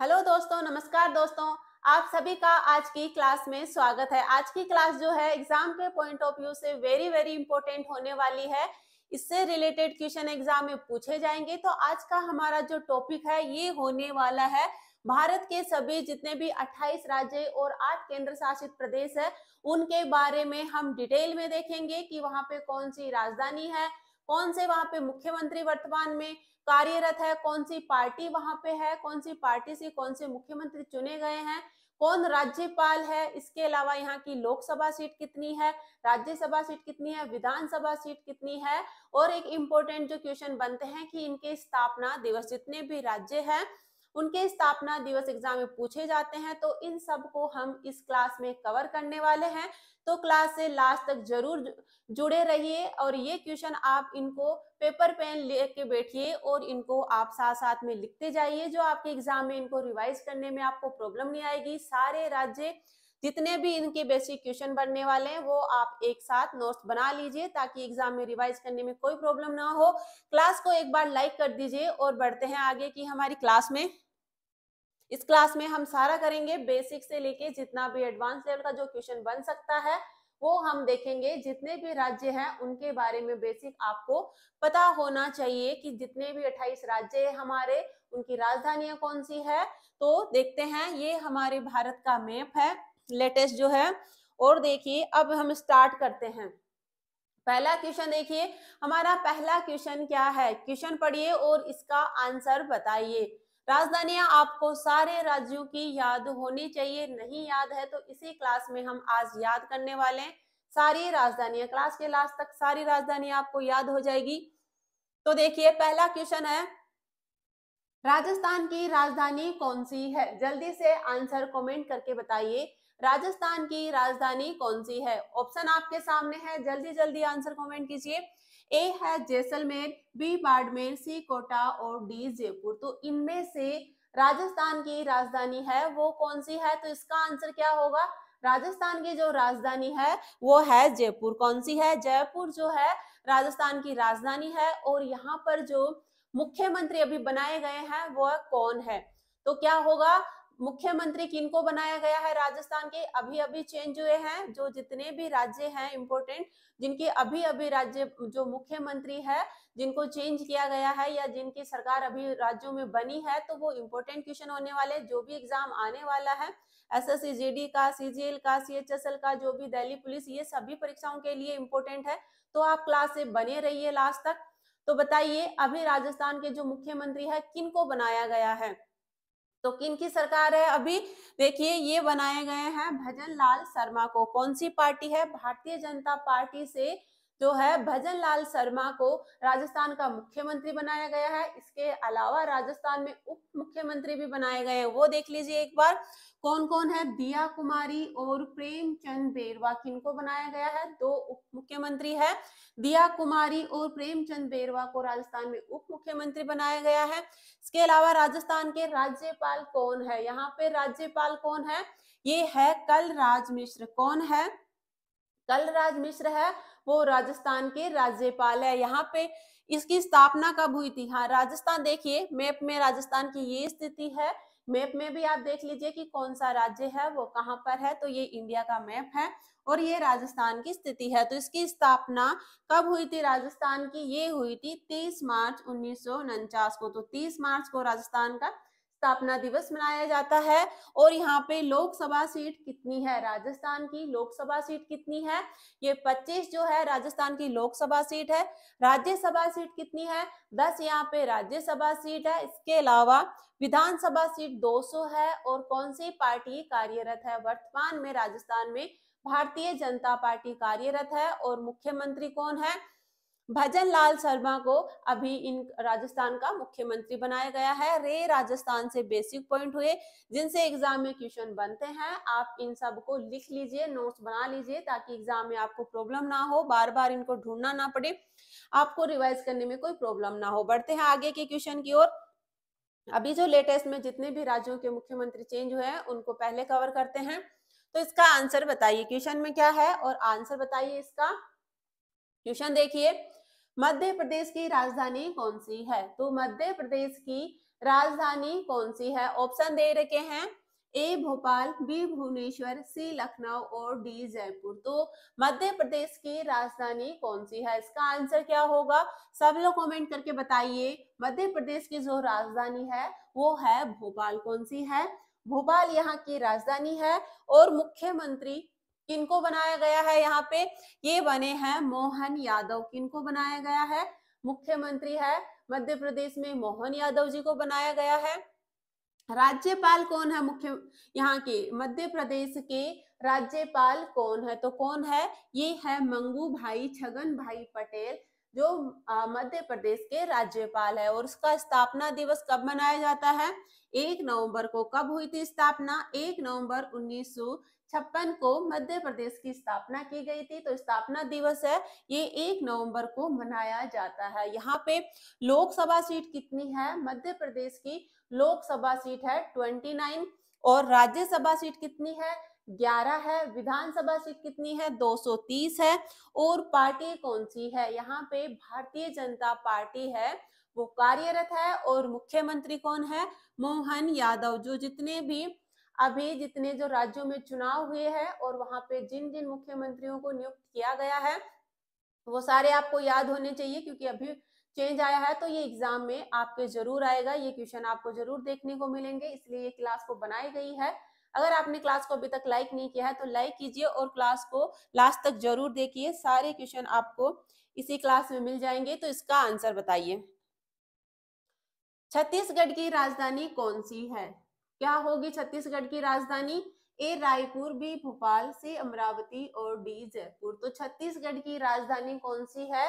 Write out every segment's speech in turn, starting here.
Hello दोस्तों, नमस्कार दोस्तों। आप सभी का आज की क्लास में स्वागत है। आज की क्लास जो है एग्ज़ाम के पॉइंट ऑफ़ व्यू से वेरी वेरी इंपॉर्टेंट होने वाली है। इससे रिलेटेड क्वेश्चन एग्ज़ाम में पूछे जाएँगे। तो आज का हमारा जो टॉपिक है, ये होने वाला है। भारत के सभी जितने भी 28 राज्य और 8 केंद्र शासित प्रदेश है, उनके बारे में हम डिटेल में देखेंगे कि वहाँ पे कौन सी राजधानी है, कौन से वहाँ पे मुख्यमंत्री वर्तमान में कार्यरत है? कौन सी पार्टी वहाँ पे है? कौन सी पार्टी से कौन से मुख्यमंत्री चुने गए हैं? कौन राज्यपाल है? इसके अलावा यहाँ की लोकसभा सीट कितनी है? राज्यसभा सीट कितनी है? विधानसभा सीट कितनी है? और एक इम्पोर्टेंट जो क्वेश्चन बनते हैं कि इनके स्थापना दिवस जितने भी राज्य हैं उनके स्थापना दिवस एग्ज़ाम में पूछे जाते हैं तो इन सबको हम इस क्लास में कवर करने वाले हैं। तो क्लास से लास्ट तक ज़रूर जुड़े रहिए और ये क्वेश्चन आप इनको पेपर पेन लेके बैठिए और इनको आप साथ साथ में लिखते जाइए, जो आपके एग्ज़ाम में इनको रिवाइज करने में आपको प्रॉब्लम नहीं आएगी। सारे राज्य जितने भी इनके बेसिक क्वेश्चन बनने वाले हैं, वो आप एक साथ नोट्स बना लीजिए ताकि एग्ज़ाम में रिवाइज करने में कोई प्रॉब्लम ना हो। क्लास को एक बार लाइक कर दीजिए और बढ़ते हैं आगे की हमारी क्लास में। इस क्लास में हम सारा करेंगे बेसिक से लेके जितना भी एडवांस लेवल का जो क्वेश्चन बन सकता है, वो हम देखेंगे। जितने भी राज्य हैं, उनके बारे में बेसिक आपको पता होना चाहिए कि जितने भी 28 राज्य है हमारे, उनकी राजधानियाँ कौन सी है? तो देखते हैं, ये हमारे भारत का मैप है लेटेस्ट जो है। और देखिए, अब हम स्टार्ट करते हैं। पहला क्वेश्चन देखिए, हमारा पहला क्वेश्चन क्या है? क्वेश्चन पढ़िए और इसका आंसर बताइए। राजधानियाँ आपको सारे राज्यों की याद होनी चाहिए। नहीं याद है तो इसी क्लास में हम आज याद करने वाले हैं। सारी राजधानियाँ क्लास के लास्ट तक सारी राजधानी आपको याद हो जाएगी। तो देखिए, पहला क्वेश्चन है, राजस्थान की राजधानी कौन सी है? जल्दी से आंसर कमेंट करके बताइए, राजस्थान की राजधानी कौन सी है? ऑप्शन आपके सामने है जल्दी जल्दी आंसर कमेंट कीजिए। ए है जैसलमेर, बी बाड़मेर, सी कोटा और डी जयपुर। तो इनमें से राजस्थान की राजधानी है वो कौन सी है? तो इसका आंसर क्या होगा? राजस्थान की जो राजधानी है वो है जयपुर। कौन सी है? जयपुर जो है राजस्थान की राजधानी है और यहाँ पर जो मुख्यमंत्री अभी बनाए गए हैं वो कौन है? तो क्या होगा? मुख्यमंत्री किनको बनाया गया है? राजस्थान के अभी अभी चेंज हुए हैं, जो जितने भी राज्य हैं इम्पोर्टेंट जिनके अभी अभी राज्य जो मुख्यमंत्री है, जिनको चेंज किया गया है या जिनकी सरकार अभी राज्यों में बनी है तो वो इम्पोर्टेंट क्वेश्चन होने वाले जो भी एग्ज़ाम आने वाला है एस एस का सीजीएल का सीएचएसएल का, जो भी दिल्ली पुलिस ये सभी परीक्षाओं के लिए इम्पोर्टेंट है। तो आप क्लास से बने रहिए लास्ट तक। तो बताइए, अभी राजस्थान के जो मुख्यमंत्री है, किनको बनाया गया है? तो किन की सरकार है? अभी देखिए, ये बनाए गए हैं भजन लाल शर्मा को। कौन सी पार्टी है? भारतीय जनता पार्टी से जो है भजन लाल शर्मा को राजस्थान का मुख्यमंत्री बनाया गया है। इसके अलावा राजस्थान में उप मुख्यमंत्री भी बनाए गए हैं। वो देख लीजिए एक बार कौन कौन है? दिया कुमारी और प्रेमचंद बेरवा किनको बनाया गया है? दो उप मुख्यमंत्री है। दिया कुमारी और प्रेमचंद बेरवा को राजस्थान में उप मुख्यमंत्री बनाया गया है। इसके अलावा राजस्थान के राज्यपाल कौन है? यहाँ पे राज्यपाल कौन है? ये है कलराज मिश्र। कौन है? कलराज मिश्र है वो राजस्थान के राज्यपाल है। यहाँ पे इसकी स्थापना कब हुई थी? हाँ राजस्थान देखिए, मैप में राजस्थान की ये स्थिति है। मैप में भी आप देख लीजिए कि कौन सा राज्य है, वो कहाँ पर है तो ये इंडिया का मैप है और ये राजस्थान की स्थिति है। तो इसकी स्थापना कब हुई थी? राजस्थान की ये हुई थी 30 मार्च उन्नीस सौ उनचास को। तो 30 मार्च को राजस्थान का स्थापना दिवस मनाया जाता है। और यहाँ पे लोकसभा सीट कितनी है? राजस्थान की लोकसभा सीट कितनी है? ये 25 जो है, राजस्थान की लोकसभा सीट है। राज्यसभा सीट कितनी है? 10 यहाँ पे राज्यसभा सीट है। इसके अलावा विधानसभा सीट 200 है। और कौन सी पार्टी कार्यरत है? वर्तमान में राजस्थान में भारतीय जनता पार्टी कार्यरत है। और मुख्यमंत्री कौन है? भजन लाल शर्मा को अभी इन राजस्थान का मुख्यमंत्री बनाया गया है। रे राजस्थान से बेसिक पॉइंट हुए, जिनसे एग्ज़ाम में क्वेश्चन बनते हैं। आप इन सबको लिख लीजिए, नोट्स बना लीजिए, ताकि एग्ज़ाम में आपको प्रॉब्लम ना हो बार बार इनको ढूंढना ना पड़े। आपको रिवाइज करने में कोई प्रॉब्लम ना हो। बढ़ते हैं आगे के क्वेश्चन की ओर। अभी जो लेटेस्ट में जितने भी राज्यों के मुख्यमंत्री चेंज हुए हैं, उनको पहले कवर करते हैं। तो इसका आंसर बताइए, क्वेश्चन में क्या है? और आंसर बताइए इसका। क्वेश्चन देखिए मध्य प्रदेश की राजधानी कौन सी है? तो मध्य प्रदेश की राजधानी कौन सी है? ऑप्शन दे रखे हैं A Bhopal B Bhubaneswar C Lucknow और डी जयपुर। तो मध्य प्रदेश की राजधानी कौन सी है? इसका आंसर क्या होगा? सब लोग कमेंट करके बताइए। मध्य प्रदेश की जो राजधानी है, वो है भोपाल। कौन सी है? भोपाल यहाँ की राजधानी है और मुख्यमंत्री किनको बनाया गया है यहाँ पे? ये बने हैं मोहन यादव। किनको बनाया गया है? मुख्यमंत्री है। मध्य प्रदेश में मोहन यादव जी को बनाया गया है। राज्यपाल कौन है मुख्य यहाँ के? मध्य प्रदेश के राज्यपाल कौन है? तो कौन है? ये है मंगू भाई, छगन भाई पटेल, जो मध्य प्रदेश के राज्यपाल है। और उसका स्थापना दिवस कब मनाया जाता है? एक नवंबर को। कब हुई थी स्थापना? एक नवंबर उन्नीस छप्पन को मध्य प्रदेश की स्थापना की गई थी। तो स्थापना दिवस है, ये एक नवंबर को मनाया जाता है। यहाँ पे लोकसभा सीट कितनी है? मध्य प्रदेश की लोकसभा सीट है ट्वेंटी नाइन और राज्यसभा सीट कितनी है? 11 है। विधानसभा सीट कितनी है? 230 है। और पार्टी कौन सी है? यहाँ पे भारतीय जनता पार्टी है, वो कार्यरत है और मुख्यमंत्री कौन है? मोहन यादव, जो जितने भी अभी जितने जो राज्यों में चुनाव हुए हैं और वहाँ पे जिन जिन मुख्यमंत्रियों को नियुक्त किया गया है, वो सारे आपको याद होने चाहिए क्योंकि अभी चेंज आया है तो ये एग्ज़ाम में आपके ज़रूर आएगा, ये क्वेश्चन आपको ज़रूर देखने को मिलेंगे, इसलिए ये क्लास को बनाई गई है। अगर आपने क्लास को अभी तक लाइक नहीं किया है तो लाइक कीजिए और क्लास को लास्ट तक ज़रूर देखिए, सारे क्वेश्चन आपको इसी क्लास में मिल जाएँगे तो इसका आंसर बताइए। छत्तीसगढ़ की राजधानी कौन सी है? क्या होगी छत्तीसगढ़ की राजधानी? A Raipur B Bhopal C Amaravati और डी जयपुर। तो छत्तीसगढ़ की राजधानी कौन सी है?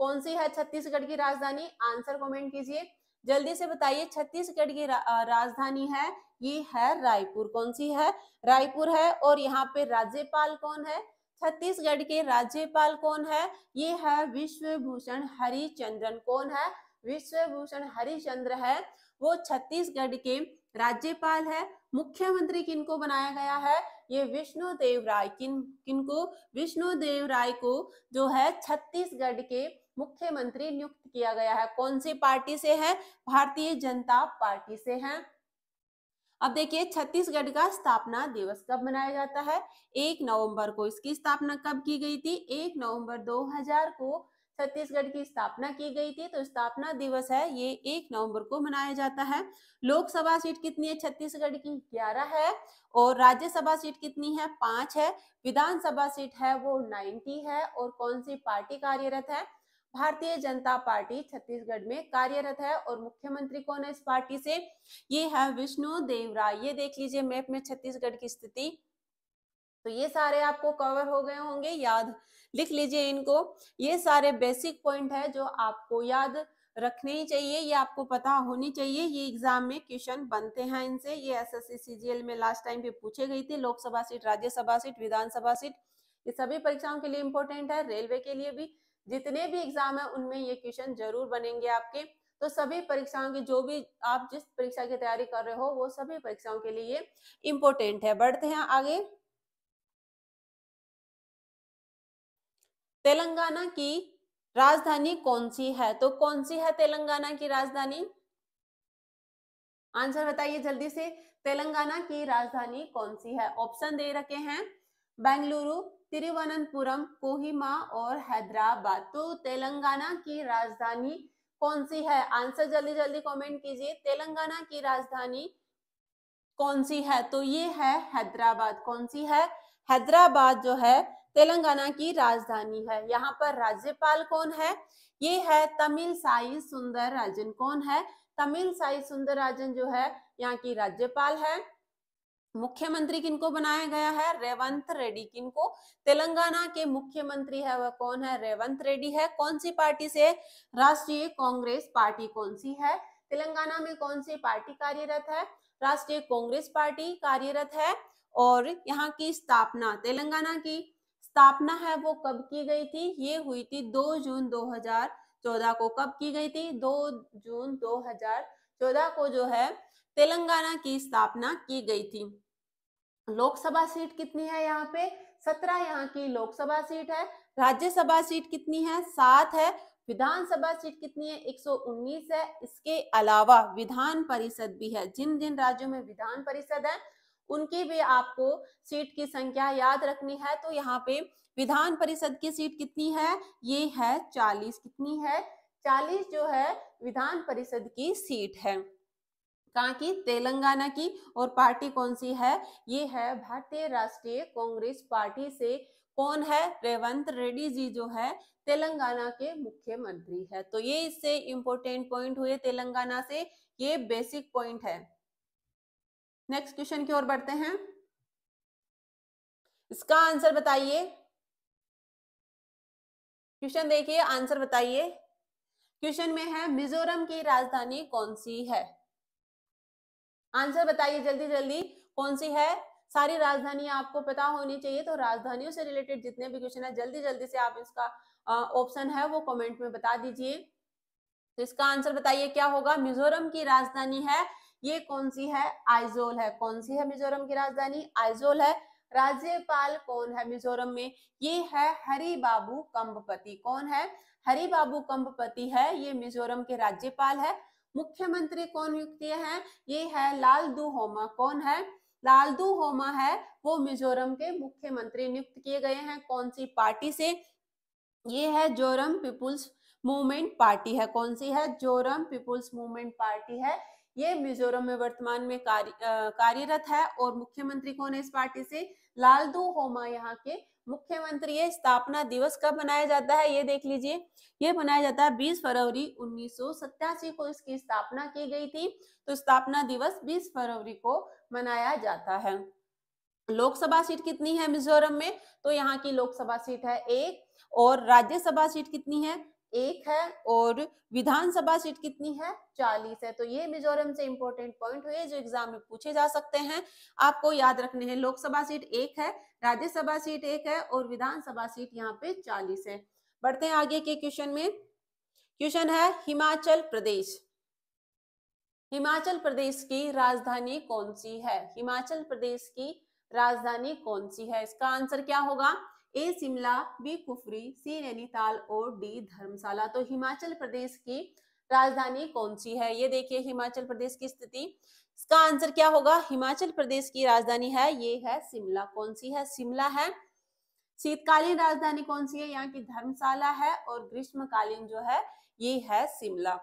कौन सी है छत्तीसगढ़ की राजधानी? आंसर कमेंट कीजिए। जल्दी से बताइए छत्तीसगढ़ की रा, राजधानी है? ये है रायपुर। कौन सी है? रायपुर है और यहाँ पे राज्यपाल कौन है? छत्तीसगढ़ के राज्यपाल कौन है? ये है विश्वभूषण हरिचंद्रन। कौन है? विश्वभूषण हरिचंद्र है, वो छत्तीसगढ़ के राज्यपाल है। मुख्यमंत्री किनको बनाया गया है? ये विष्णु देव राय। किन, किनको? विष्णु देव राय को जो है छत्तीसगढ़ के मुख्यमंत्री नियुक्त किया गया है। कौन सी पार्टी से है? भारतीय जनता पार्टी से है। अब देखिए, छत्तीसगढ़ का स्थापना दिवस कब मनाया जाता है? एक नवंबर को। इसकी स्थापना कब की गई थी? एक नवंबर 2000 को छत्तीसगढ़ की स्थापना की गई थी तो स्थापना दिवस है, ये एक नवंबर को मनाया जाता है। लोकसभा सीट कितनी है छत्तीसगढ़ की? ग्यारह है, और राज्यसभा सीट कितनी है? पाँच है। विधानसभा सीट है वो नाइन्टी है, और कौन सी पार्टी कार्यरत है? भारतीय जनता पार्टी छत्तीसगढ़ में कार्यरत है, और मुख्यमंत्री कौन है इस पार्टी से? ये है विष्णु देवराय। ये देख लीजिए मैप में छत्तीसगढ़ की स्थिति। तो ये सारे आपको कवर हो गए होंगे, याद लिख लीजिए इनको। ये सारे बेसिक पॉइंट है जो आपको याद रखने ही चाहिए, ये आपको पता होनी चाहिए। ये एग्ज़ाम में क्वेश्चन बनते हैं इनसे। ये एस एस सीजीएल में लास्ट टाइम पे पूछे गई थी, Lok Sabha seat, Rajya Sabha seat, Vidhan Sabha seat, ये सभी परीक्षाओं के लिए इंपॉर्टेंट है। रेलवे के लिए भी जितने भी एग्ज़ाम है, उनमें ये क्वेश्चन ज़रूर बनेंगे आपके। तो सभी परीक्षाओं की जो भी आप जिस परीक्षा की तैयारी कर रहे हो, वो सभी परीक्षाओं के लिए इम्पोर्टेंट है। बढ़ते हैं आगे। तेलंगाना की राजधानी कौन सी है? तो कौन सी है तेलंगाना की राजधानी? आंसर बताइए जल्दी से। तेलंगाना की राजधानी कौन सी है? ऑप्शन दे रखे हैं बेंगलुरु, तिरुवनंतपुरम, कोहिमा और हैदराबाद। तो तेलंगाना की राजधानी कौन सी है? आंसर जल्दी जल्दी कमेंट कीजिए। तेलंगाना की राजधानी कौन सी है? तो ये है हैदराबाद। कौन सी है? हैदराबाद जो है तेलंगाना की राजधानी है। यहाँ पर राज्यपाल कौन है? ये है तमिल साई सुंदर राजन कौन है? तमिल साई सुंदर राजन जो है, यहाँ की राज्यपाल है। मुख्यमंत्री किनको बनाया गया है? रेवंत रेड्डी किनको। तेलंगाना के मुख्यमंत्री है वह कौन है? रेवंत रेड्डी है। कौन सी पार्टी से? राष्ट्रीय कांग्रेस पार्टी कौन सी है? तेलंगाना में कौन सी पार्टी कार्यरत है? राष्ट्रीय कांग्रेस पार्टी कार्यरत है और यहाँ की स्थापना तेलंगाना की स्थापना है वो कब की गई थी? ये हुई थी 2 जून 2014 को। कब की गई थी? 2 जून 2014 को जो है तेलंगाना की स्थापना की गई थी। लोकसभा सीट कितनी है यहाँ पे? सत्रह यहाँ की लोकसभा सीट है। राज्यसभा सीट कितनी है? सात है। विधानसभा सीट कितनी है? 119 है। इसके अलावा विधान परिषद भी है। जिन जिन राज्यों में विधान परिषद है उनकी भी आपको सीट की संख्या याद रखनी है तो यहाँ पे विधान परिषद की सीट कितनी है? ये है 40 कितनी है? 40 जो है विधान परिषद की सीट है। कहाँ की? तेलंगाना की। और पार्टी कौन सी है? ये है भारतीय राष्ट्रीय कांग्रेस पार्टी से कौन है? रेवंत रेड्डी जी जो है तेलंगाना के मुख्यमंत्री है। तो ये इससे इंपॉर्टेंट पॉइंट हुए तेलंगाना से। ये बेसिक पॉइंट है। नेक्स्ट क्वेश्चन की ओर बढ़ते हैं। इसका आंसर बताइए। क्वेश्चन देखिए आंसर बताइए। क्वेश्चन में है, मिजोरम की राजधानी कौन सी है? आंसर बताइए जल्दी जल्दी। कौन सी है? सारी राजधानी आपको पता होनी चाहिए तो राजधानियों से रिलेटेड जितने भी क्वेश्चन है, जल्दी जल्दी से आप इसका ऑप्शन है, वो कमेंट में बता दीजिए। तो इसका आंसर बताइए, क्या होगा? मिजोरम की राजधानी है ये कौन सी है? आइजोल है। कौन सी है मिजोरम की राजधानी? आइजोल है। राज्यपाल कौन है मिजोरम में? ये है हरी बाबू कंबपति। कौन है? हरि बाबू कंबपति है। ये मिजोरम के राज्यपाल है। मुख्यमंत्री कौन नियुक्त हैं? ये है लाल लालदू होमा। कौन है? लालदू होमा है। वो मिजोरम के मुख्यमंत्री नियुक्त किए गए हैं। कौन सी पार्टी से? ये है जोरम पीपुल्स मूवमेंट पार्टी है। कौन सी है? जोरम पीपुल्स मूवमेंट पार्टी है। ये मिजोरम में वर्तमान में कार्य कार्यरत है और मुख्यमंत्री कौन है इस पार्टी से? लालदू होमा यहाँ के मुख्यमंत्री स्थापना दिवस कब मनाया जाता है ये देख लीजिए। ये मनाया जाता है 20 फरवरी उन्नीस सौ सतासी को। इसकी स्थापना की गई थी। तो स्थापना दिवस 20 फरवरी को मनाया जाता है। लोकसभा सीट कितनी है मिजोरम में? तो यहाँ की लोकसभा सीट है एक और राज्यसभा सीट कितनी है? एक है और विधानसभा सीट कितनी है? चालीस है। तो ये मिजोरम से इंपॉर्टेंट पॉइंट हुए जो एग्ज़ाम में पूछे जा सकते हैं। आपको याद रखने हैं, लोकसभा सीट एक है, राज्यसभा सीट एक है और विधानसभा सीट यहाँ पे चालीस है। बढ़ते हैं आगे के क्वेश्चन में। क्वेश्चन है, हिमाचल प्रदेश। हिमाचल प्रदेश की राजधानी कौन सी है? हिमाचल प्रदेश की राजधानी कौन सी है? इसका आंसर क्या होगा? A Shimla, B Kufri, C Nainital और डी धर्मशाला। तो हिमाचल प्रदेश की राजधानी कौन सी है? ये देखिए, हिमाचल प्रदेश की स्थिति। इसका आंसर क्या होगा? हिमाचल प्रदेश की राजधानी है, ये है शिमला। कौन सी है? शिमला है। शीतकालीन राजधानी कौन सी है? यहाँ की धर्मशाला है और ग्रीष्मकालीन जो है, ये है शिमला।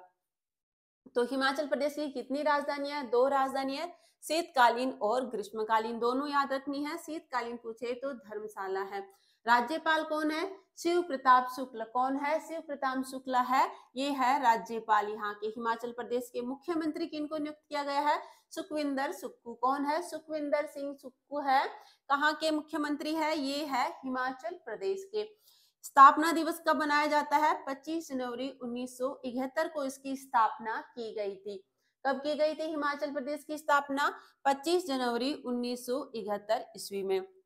तो हिमाचल प्रदेश की कितनी राजधानियाँ दो राजधानियाँ शीतकालीन और ग्रीष्मकालीन। दोनों याद रखनी है। शीतकालीन पूछे तो धर्मशाला है। राज्यपाल कौन है? शिव प्रताप शुक्ल। कौन है? शिव प्रताप शुक्ला है। ये है राज्यपाल यहाँ के हिमाचल प्रदेश के मुख्यमंत्री किनको नियुक्त किया गया है? सुखविंदर सुक्कू कौन है? सुखविंदर सिंह सुक्कू है। कहाँ के मुख्यमंत्री है? ये है हिमाचल प्रदेश के। स्थापना दिवस कब मनाया जाता है? 25 जनवरी 1971 को इसकी स्थापना की गई थी। कब की गई थी हिमाचल प्रदेश की स्थापना? 25 जनवरी 1971 ईस्वी में।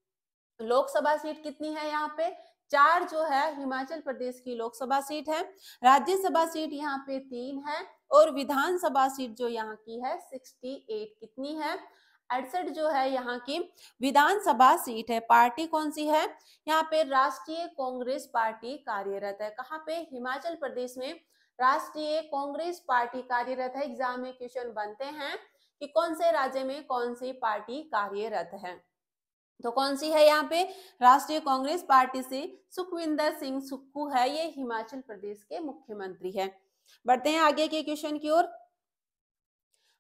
लोकसभा सीट कितनी है यहाँ पे? चार जो है, हिमाचल प्रदेश की लोकसभा सीट है, राज्यसभा सीट यहाँ पे तीन है और विधानसभा सीट जो यहाँ की है सिक्सटी एट कितनी है? अड़सठ जो है यहाँ की विधानसभा सीट है। पार्टी कौन सी है? यहाँ पे राष्ट्रीय कांग्रेस पार्टी कार्यरत है। कहाँ पे? हिमाचल प्रदेश में राष्ट्रीय कांग्रेस पार्टी कार्यरत है। एग्ज़ाम में क्वेश्चन बनते हैं कि कौन से राज्य में कौन सी पार्टी कार्यरत है। तो कौन सी है यहाँ पे? राष्ट्रीय कांग्रेस पार्टी से सुखविंदर सिंह सुक्खू है। ये हिमाचल प्रदेश के मुख्यमंत्री है। बढ़ते हैं आगे के क्वेश्चन की ओर।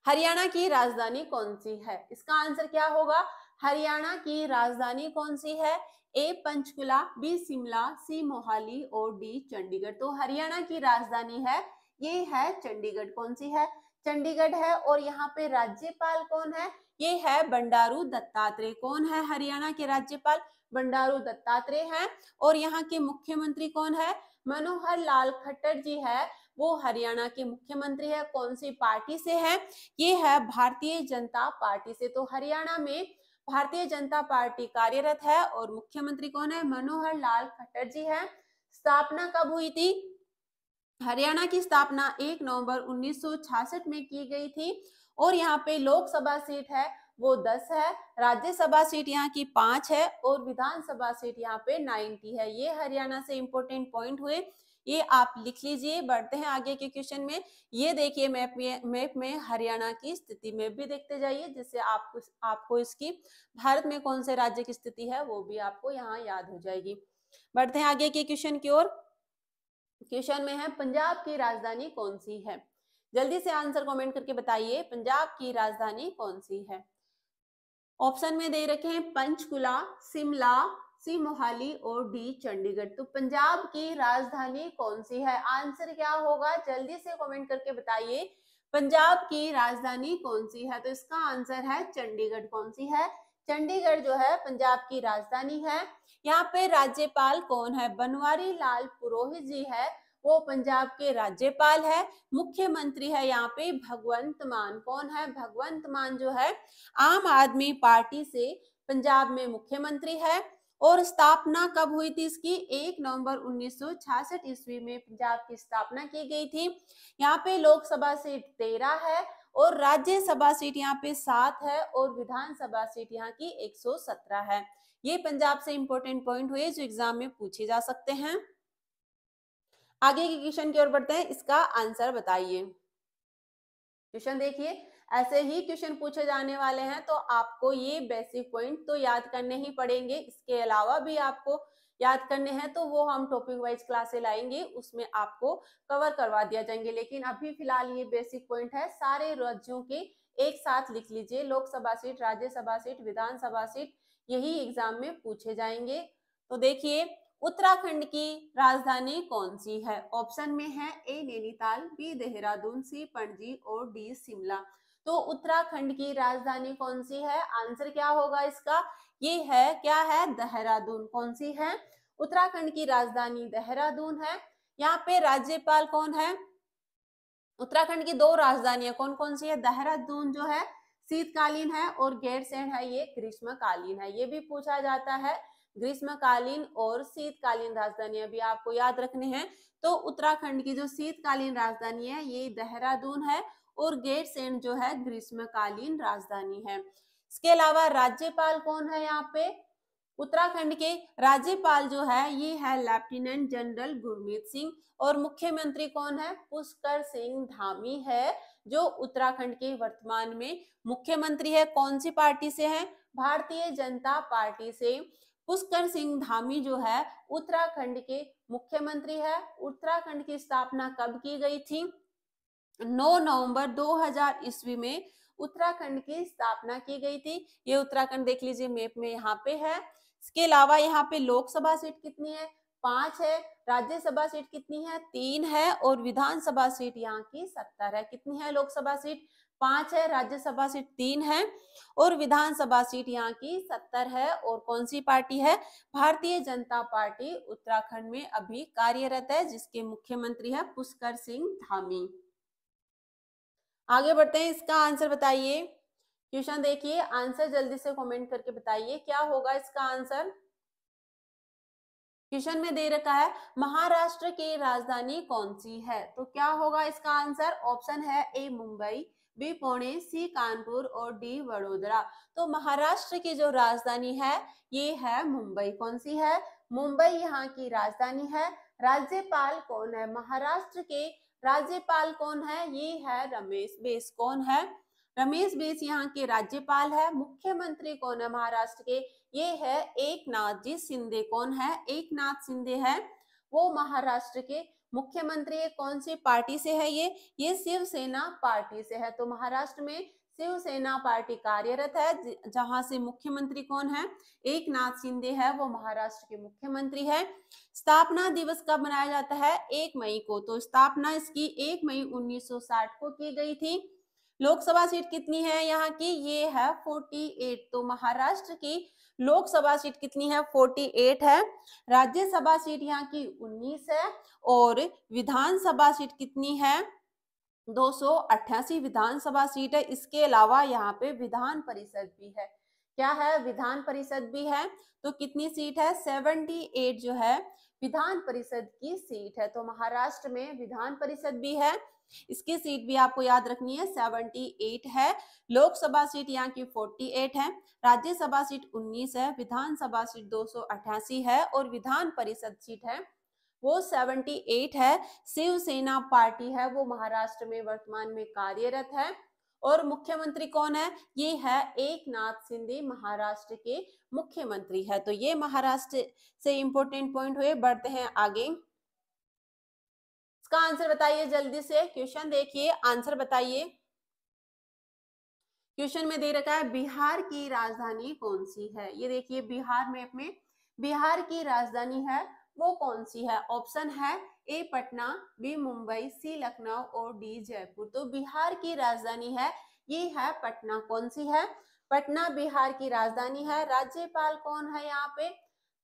हरियाणा की राजधानी कौन सी है? इसका आंसर क्या होगा? हरियाणा की राजधानी कौन सी है? A, Panchkula, B, Shimla, C, Mohali और डी, चंडीगढ़। तो हरियाणा की राजधानी है। ये है चंडीगढ़। कौन सी है? चंडीगढ़ है और यहाँ पे राज्यपाल कौन है? ये है बंडारू दत्तात्रेय। कौन है हरियाणा के राज्यपाल? बंडारू दत्तात्रेय हैं। और यहाँ के मुख्यमंत्री कौन है? मनोहर लाल खट्टर जी है। वो हरियाणा के मुख्यमंत्री है। कौन सी पार्टी से है? ये है भारतीय जनता पार्टी से। तो हरियाणा में भारतीय जनता पार्टी कार्यरत है। और मुख्यमंत्री कौन है? मनोहर लाल खट्टर जी है। स्थापना कब हुई थी? हरियाणा की स्थापना 1 नवंबर 1966 में की गई थी। और यहाँ पे लोकसभा सीट है, वो दस है, राज्यसभा सीट यहाँ की पाँच है और विधानसभा सीट यहाँ पे नाइनटी है। ये हरियाणा से इंपोर्टेंट पॉइंट हुए। ये आप लिख लीजिए, बढ़ते हैं आगे के क्वेश्चन में। ये देखिए मैप में मैप में हरियाणा की स्थिति में भी देखते जाइए, जिससे आपको आपको इसकी, भारत में कौन से राज्य की स्थिति है, वो भी आपको यहाँ याद हो जाएगी। बढ़ते हैं आगे के क्वेश्चन की ओर। क्वेश्चन में है, पंजाब की राजधानी कौन सी है? जल्दी से आंसर कमेंट करके बताइए, पंजाब की राजधानी कौन सी है? ऑप्शन में दे रखे हैं पंचकुला, शिमला सी मोहाली और डी चंडीगढ़। तो पंजाब की राजधानी कौन सी है? आंसर क्या होगा? जल्दी से कमेंट करके बताइए, पंजाब की राजधानी कौन सी है? तो इसका आंसर है चंडीगढ़। कौन सी है? चंडीगढ़ जो है, पंजाब की राजधानी है। यहाँ पे राज्यपाल कौन है? बनवारी लाल पुरोहित जी है। वो पंजाब के राज्यपाल है, मुख्यमंत्री है यहाँ पे, भगवंत मान कौन है? भगवंत मान जो है, आम आदमी पार्टी से पंजाब में मुख्यमंत्री है और स्थापना कब हुई थी इसकी? एक नवंबर 1966 ईस्वी में पंजाब की स्थापना की गई थी। यहाँ पे लोकसभा सीट तेरह है और राज्यसभा सीट यहाँ पे सात है और विधानसभा सीट यहाँ की 117 है। ये पंजाब से इंपॉर्टेंट पॉइंट हुए जो एग्ज़ाम में पूछे जा सकते हैं। आगे के क्वेश्चन की ओर बढ़ते हैं, इसका आंसर बताइए। क्वेश्चन देखिए, ऐसे ही क्वेश्चन पूछे जाने वाले हैं तो आपको ये बेसिक पॉइंट तो याद करने ही पड़ेंगे, इसके अलावा भी आपको याद करने हैं तो वो हम टॉपिक वाइज क्लासे लाएँगे, उसमें आपको कवर करवा दिया जाएँगे। लेकिन अभी फ़िलहाल ये बेसिक पॉइंट है, सारे राज्यों के एक साथ लिख लीजिए, Lok Sabha seat Rajya Sabha seat Vidhan Sabha seat यही एग्ज़ाम में पूछे जाएँगे। तो देखिए उत्तराखंड की राजधानी कौन सी है? ऑप्शन में है A, Nainital, B, Dehradun, C, Panaji और डी, शिमला। तो उत्तराखंड की राजधानी कौन सी है? आंसर क्या होगा इसका? ये है, क्या है? देहरादून। कौन सी है? उत्तराखंड की राजधानी देहरादून है। यहाँ पे राज्यपाल कौन है? उत्तराखंड की दो राजधानियाँ कौन कौन सी है? देहरादून जो है, शीतकालीन है और गैरसैन है, ये ग्रीष्मकालीन है। ये भी पूछा जाता है ग्रीष्मकालीन और शीतकालीन राजधानियाँ भी आपको याद रखने हैं। तो उत्तराखंड की जो शीतकालीन राजधानी है, ये देहरादून है और गैरसैंण जो है ग्रीष्मकालीन राजधानी है। इसके अलावा राज्यपाल कौन है यहाँ पे? उत्तराखंड के राज्यपाल जो है, ये है लेफ्टिनेंट जनरल गुरमीत सिंह और मुख्यमंत्री कौन है? पुष्कर सिंह धामी है, जो उत्तराखंड के वर्तमान में मुख्यमंत्री है। कौन सी पार्टी से है? भारतीय जनता पार्टी से। पुष्कर सिंह धामी जो है, उत्तराखंड के मुख्यमंत्री है। उत्तराखंड की स्थापना कब की गई थी? 9 नवंबर 2000 ईस्वी में उत्तराखंड की स्थापना की गई थी। ये उत्तराखंड देख लीजिए, मैप में यहाँ पे है। इसके अलावा यहाँ पे लोकसभा सीट कितनी है? पाँच है। राज्यसभा सीट कितनी है? तीन है। और विधानसभा सीट यहाँ की सत्तर है। कितनी है लोकसभा सीट? पाँच है, राज्यसभा सीट तीन है और विधानसभा सीट यहाँ की सत्तर है और कौन सी पार्टी है? भारतीय जनता पार्टी उत्तराखंड में अभी कार्यरत है, जिसके मुख्यमंत्री है पुष्कर सिंह धामी। आगे बढ़ते हैं, इसका आंसर बताइए। क्वेश्चन देखिए, आंसर जल्दी से कमेंट करके बताइए, क्या होगा इसका आंसर? क्वेश्चन में दे रखा है, महाराष्ट्र की राजधानी कौन सी है? तो क्या होगा इसका आंसर? ऑप्शन है A, Mumbai B Pune C Kanpur और डी वडोदरा। तो महाराष्ट्र की जो राजधानी है, ये है मुंबई। कौन सी है? मुंबई यहाँ की राजधानी है। राज्यपाल कौन है? महाराष्ट्र के राज्यपाल कौन है? ये है रमेश बेस। कौन है? रमेश बेस यहाँ के राज्यपाल है। मुख्यमंत्री कौन है महाराष्ट्र के? ये है एक नाथ जी शिंदे। कौन है? एक नाथ शिंदे है। वो महाराष्ट्र के। मुख्यमंत्री कौन सी पार्टी से है ये? ये शिवसेना पार्टी से है। तो महाराष्ट्र में शिवसेना पार्टी कार्यरत है जहाँ से मुख्यमंत्री कौन है? एक नाथ शिंदे है, वो महाराष्ट्र के मुख्यमंत्री है। स्थापना दिवस कब मनाया जाता है? एक मई को। तो स्थापना इसकी एक मई 1960 को की गई थी। लोकसभा सीट कितनी है यहाँ की? ये है 48 तो महाराष्ट्र की लोकसभा सीट कितनी है? 48 है। राज्यसभा सीट यहाँ की 19 है और विधानसभा सीट कितनी है? दो सौ अट्ठासी विधानसभा सीट है। इसके अलावा यहाँ पे विधान परिषद भी है। क्या है? विधान परिषद भी है। तो कितनी सीट है? 78 जो है विधान परिषद की सीट है। तो महाराष्ट्र में विधान परिषद भी है। इसकी सीट भी आपको याद रखनी है 78 है। लोकसभा सीट यहाँ की 48 है, राज्यसभा सीट 19 है, विधानसभा सीट दो सौ अठासी है और विधान परिषद सीट है वो 78 है। शिवसेना पार्टी है, वो महाराष्ट्र में वर्तमान में कार्यरत है। और मुख्यमंत्री कौन है? ये है एक नाथ सिंधे महाराष्ट्र के मुख्यमंत्री है। तो ये महाराष्ट्र से इंपॉर्टेंट पॉइंट हुए, बढ़ते हैं आगे। इसका आंसर बताइए जल्दी से। क्वेश्चन देखिए, आंसर बताइए। क्वेश्चन में दे रखा है, बिहार की राजधानी कौन सी है? ये देखिए, बिहार मैप में, बिहार की राजधानी है, वो कौन सी है? ऑप्शन है A, Patna, B, Mumbai, C, Lucknow और डी, जयपुर। तो बिहार की राजधानी है, ये है पटना। कौन सी है? पटना बिहार की राजधानी है। राज्यपाल कौन है यहाँ पे?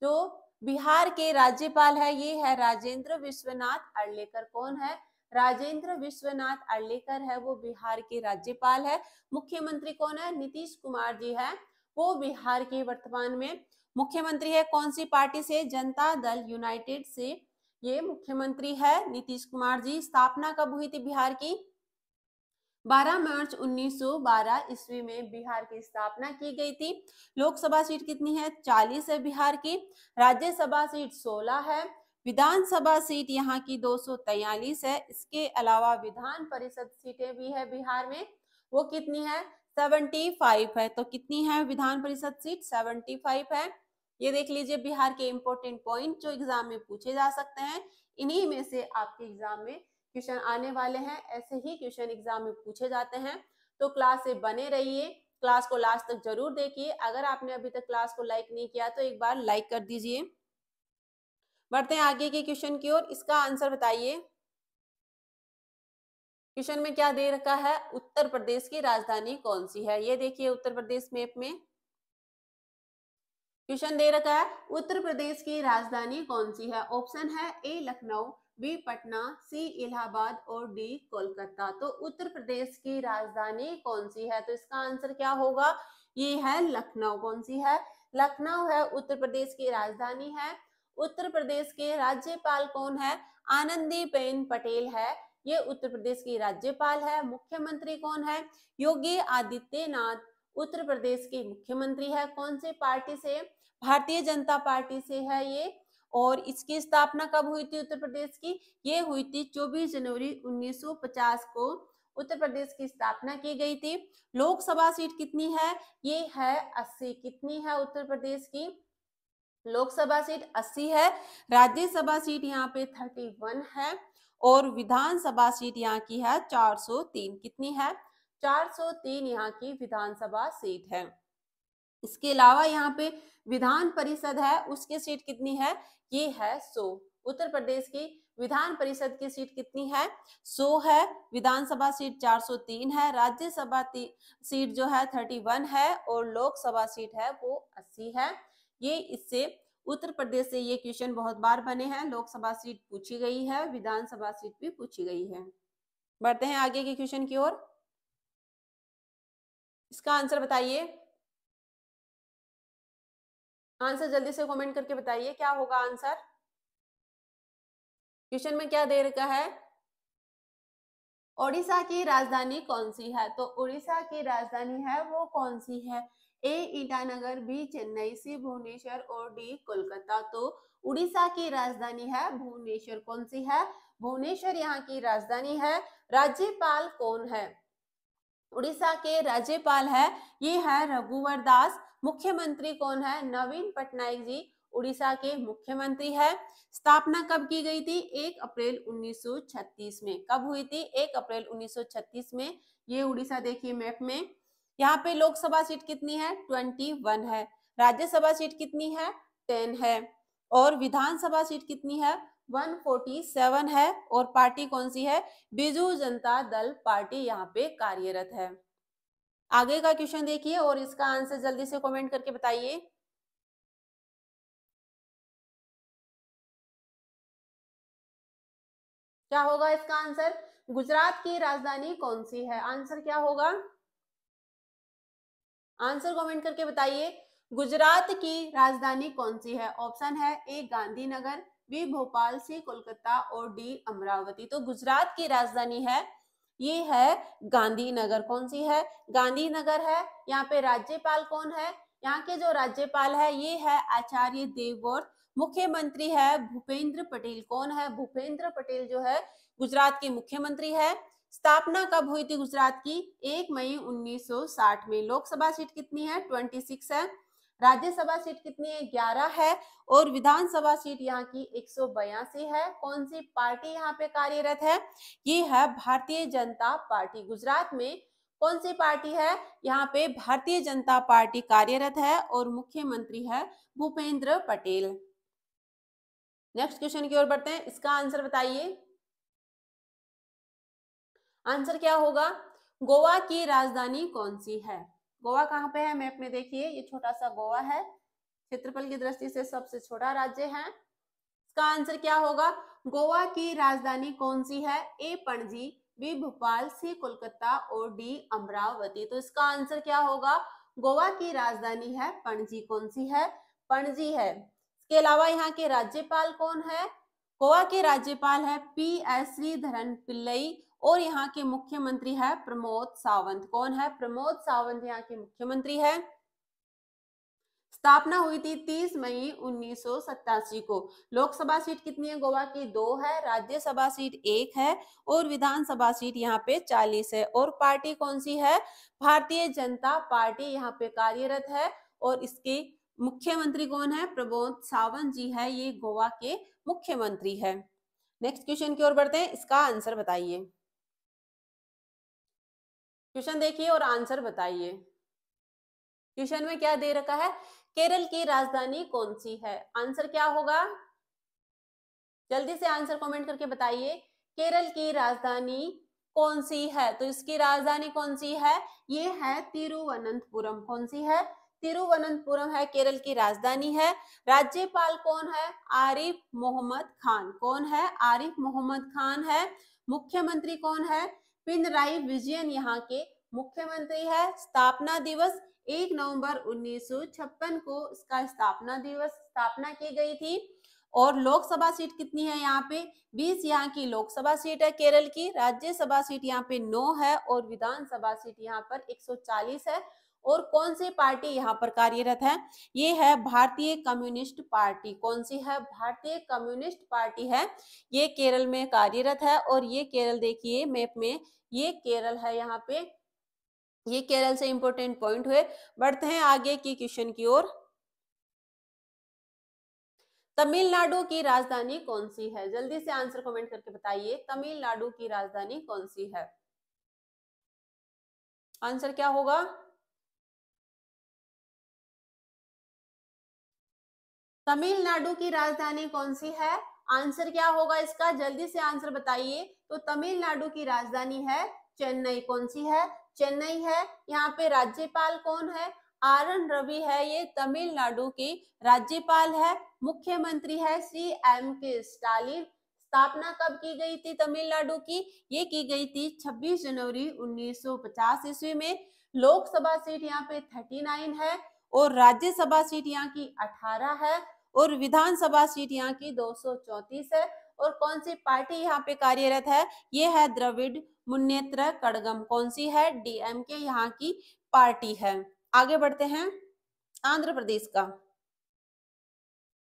जो बिहार के राज्यपाल है, ये है राजेंद्र विश्वनाथ अर्लेकर कौन है? राजेंद्र विश्वनाथ अर्लेकर है, वो बिहार के राज्यपाल है। मुख्यमंत्री कौन है? नीतीश कुमार जी है, वो बिहार के वर्तमान में मुख्यमंत्री है। कौन सी पार्टी से? जनता दल यूनाइटेड से। ये मुख्यमंत्री है नीतीश कुमार जी। स्थापना कब हुई थी बिहार की? 12 मार्च 1912 ईस्वी में बिहार की स्थापना की गई थी। लोकसभा सीट कितनी है? 40 है बिहार की। राज्यसभा सीट 16 है। विधानसभा सीट यहाँ की दो है। इसके अलावा विधान परिषद सीटें भी है बिहार में। वो कितनी है? 75 है। तो कितनी है विधान परिषद सीट? 75 है। ये देख लीजिए बिहार के इंपॉर्टेंट पॉइंट जो एग्ज़ाम में पूछे जा सकते हैं। इन्हीं में से आपके एग्ज़ाम में क्वेश्चन आने वाले हैं। ऐसे ही क्वेश्चन एग्ज़ाम में पूछे जाते हैं। तो क्लास से बने रहिए। क्लास को लास्ट तक ज़रूर देखिए। अगर आपने अभी तक क्लास को लाइक नहीं किया तो एक बार लाइक कर दीजिए। बढ़ते हैं आगे के क्वेश्चन की ओर। इसका आंसर बताइए। क्वेश्चन में क्या दे रखा है? उत्तर प्रदेश की राजधानी कौन सी है? ये देखिए उत्तर प्रदेश मैप में। क्वेश्चन दे रखा है, उत्तर प्रदेश की राजधानी कौन सी है? ऑप्शन है A Lucknow B Patna, C Allahabad और डी कोलकाता। तो उत्तर प्रदेश की राजधानी कौन सी है? तो इसका आंसर क्या होगा? ये है लखनऊ। कौन सी है? लखनऊ है, उत्तर प्रदेश की राजधानी है। उत्तर प्रदेश के राज्यपाल कौन है? आनंदी बेन पटेल है। ये उत्तर प्रदेश की राज्यपाल है। मुख्यमंत्री कौन है? योगी आदित्यनाथ। उत्तर प्रदेश के मुख्यमंत्री है। कौन से पार्टी से? भारतीय जनता पार्टी से है ये। और इसकी स्थापना कब हुई थी उत्तर प्रदेश की? ये हुई थी 24 जनवरी 1950 को। उत्तर प्रदेश की स्थापना की गई थी। लोकसभा सीट कितनी है? ये है 80 कितनी है उत्तर प्रदेश की? लोकसभा सीट 80 है। राज्यसभा सीट यहाँ पे 31 है और विधानसभा सीट यहाँ की है 403 कितनी है? 403 यहाँ की विधानसभा सीट है। इसके अलावा यहाँ पे विधान परिषद है, उसकी सीट कितनी है? ये है सो। उत्तर प्रदेश की विधान परिषद की सीट कितनी है? सो है। विधानसभा सीट 403 है। राज्यसभा सीट जो है 31 है और लोकसभा सीट है वो 80 है। ये इससे उत्तर प्रदेश से ये क्वेश्चन बहुत बार बने हैं। लोकसभा सीट पूछी गई है, विधानसभा सीट भी पूछी गई है। बढ़ते हैं आगे के क्वेश्चन की ओर। इसका आंसर बताइए। आंसर जल्दी से कमेंट करके बताइए, क्या होगा आंसर? क्वेश्चन में क्या दे रखा है? ओडिशा की राजधानी कौन सी है? तो उड़ीसा की राजधानी है, वो कौन सी है? A, Itanagar, B, Chennai, C, Bhubaneswar और डी, कोलकाता। तो उड़ीसा की राजधानी है, भुवनेश्वर कौन सी है? भुवनेश्वर यहाँ की राजधानी है, राज्यपाल कौन है? उड़ीसा के राज्यपाल है, ये है रघुवर दास। मुख्यमंत्री कौन है? नवीन पटनायक जी, उड़ीसा के मुख्यमंत्री है। स्थापना कब की गई थी? 1 अप्रैल 1936 में। कब हुई थी? 1 अप्रैल 1936 में। ये उड़ीसा देखिए मैप में। यहाँ पे लोकसभा सीट कितनी है? 21 है। राज्यसभा सीट कितनी है? 10 है। और विधानसभा सीट कितनी है? 147 है। और पार्टी कौन सी है? बीजू जनता दल पार्टी यहाँ पे कार्यरत है। आगे का क्वेश्चन देखिए और इसका आंसर जल्दी से कमेंट करके बताइए। क्या होगा इसका आंसर? गुजरात की राजधानी कौन सी है? आंसर क्या होगा? आंसर कमेंट करके बताइए। गुजरात की राजधानी कौन सी है? ऑप्शन है A, Gandhinagar, B, Bhopal, C, Kolkata और डी, अमरावती। तो गुजरात की राजधानी है ये है गांधीनगर। कौन सी है? गांधीनगर है। यहाँ पे राज्यपाल कौन है? यहाँ के जो राज्यपाल है, ये है आचार्य देवव्रत। मुख्यमंत्री है भूपेंद्र पटेल। कौन है? भूपेंद्र पटेल जो है गुजरात के मुख्यमंत्री है। स्थापना कब हुई थी गुजरात की? एक मई 1960 में। लोकसभा सीट कितनी है? 26 है। राज्यसभा सीट कितनी है? 11 है। और विधानसभा सीट यहाँ की एक सौ बयासी है। कौन सी पार्टी यहाँ पे कार्यरत है? ये है भारतीय जनता पार्टी। गुजरात में कौन सी पार्टी है? यहाँ पे भारतीय जनता पार्टी कार्यरत है और मुख्यमंत्री है भूपेंद्र पटेल। नेक्स्ट क्वेश्चन की ओर बढ़ते हैं। इसका आंसर बताइए। आंसर क्या होगा? गोवा की राजधानी कौन सी है? गोवा कहाँ पे है? मैप में देखिए, ये छोटा सा गोवा है। क्षेत्रफल की दृष्टि से सबसे छोटा राज्य है। इसका आंसर क्या होगा? गोवा की राजधानी कौन सी है? A, Panaji, B, Bhopal, C, Kolkata और डी, अमरावती। तो इसका आंसर क्या होगा? गोवा की राजधानी है, पणजी कौन सी है? पणजी है। इसके अलावा यहाँ के राज्यपाल कौन है? गोवा के राज्यपाल है पी एस श्रीधरन पिल्लई और यहाँ के मुख्यमंत्री है प्रमोद सावंत। कौन है? प्रमोद सावंत यहाँ के मुख्यमंत्री है। स्थापना हुई थी 30 मई उन्नीस सौ सतासी को। लोकसभा सीट कितनी है? गोवा की दो है, राज्यसभा सीट एक है और विधानसभा सीट यहाँ पे 40 है। और पार्टी कौन सी है? भारतीय जनता पार्टी यहाँ पे कार्यरत है और इसके मुख्यमंत्री कौन है? प्रबोध सावंत जी है, ये गोवा के मुख्यमंत्री है। नेक्स्ट क्वेश्चन की ओर बढ़ते हैं। इसका आंसर बताइए। क्वेश्चन देखिए और आंसर बताइए। क्वेश्चन में क्या दे रखा है? केरल की राजधानी कौन सी है? आंसर क्या होगा? जल्दी से आंसर कमेंट करके बताइए। केरल की राजधानी कौन सी है? तो इसकी राजधानी कौन सी है? ये है तिरुवनंतपुरम। कौन सी है? तिरुवनंतपुरम है, केरल की राजधानी है। राज्यपाल कौन है? आरिफ मोहम्मद खान। कौन है? आरिफ मोहम्मद खान है। मुख्यमंत्री कौन है? पिनराई विजयन यहाँ के मुख्यमंत्री है। स्थापना दिवस 1 नवंबर 1956 को इसका स्थापना दिवस स्थापना की गई थी। और लोकसभा सीट कितनी है यहाँ पे? 20 यहाँ की लोकसभा सीट है केरल की। राज्यसभा सीट यहाँ पे 9 है और विधानसभा सीट यहाँ पर 140 है। और कौन सी पार्टी यहाँ पर कार्यरत है? ये है भारतीय कम्युनिस्ट पार्टी। कौन सी है? भारतीय कम्युनिस्ट पार्टी है। ये केरल में कार्यरत है और ये केरल देखिए, मैप में ये केरल है यहाँ पे। ये केरल से इंपोर्टेंट पॉइंट हुए। बढ़ते हैं आगे की क्वेश्चन की ओर। तमिलनाडु की राजधानी कौन सी है? जल्दी से आंसर कमेंट करके बताइए, तमिलनाडु की राजधानी कौन सी है? आंसर क्या होगा? तमिलनाडु की राजधानी कौन सी है? आंसर क्या होगा इसका? जल्दी से आंसर बताइए। तो तमिलनाडु की राजधानी है चेन्नई। कौन सी है? चेन्नई है। यहाँ पे राज्यपाल कौन है? आर एन रवि है। ये तमिलनाडु की राज्यपाल है। मुख्यमंत्री है श्री एम के स्टालिन। स्थापना कब की गई थी तमिलनाडु की? ये की गई थी 26 जनवरी 1950 ईस्वी में। लोकसभा सीट यहाँ पे 39 है और राज्यसभा सीट यहाँ की 18 है। और विधानसभा सीट यहाँ की दो है। और कौन सी पार्टी यहाँ पे कार्यरत है? ये है द्रविड़ मुन्नेत्र कड़गम। कौन सी है? डीएमके यहाँ की पार्टी है। आगे बढ़ते हैं। आंध्र प्रदेश का।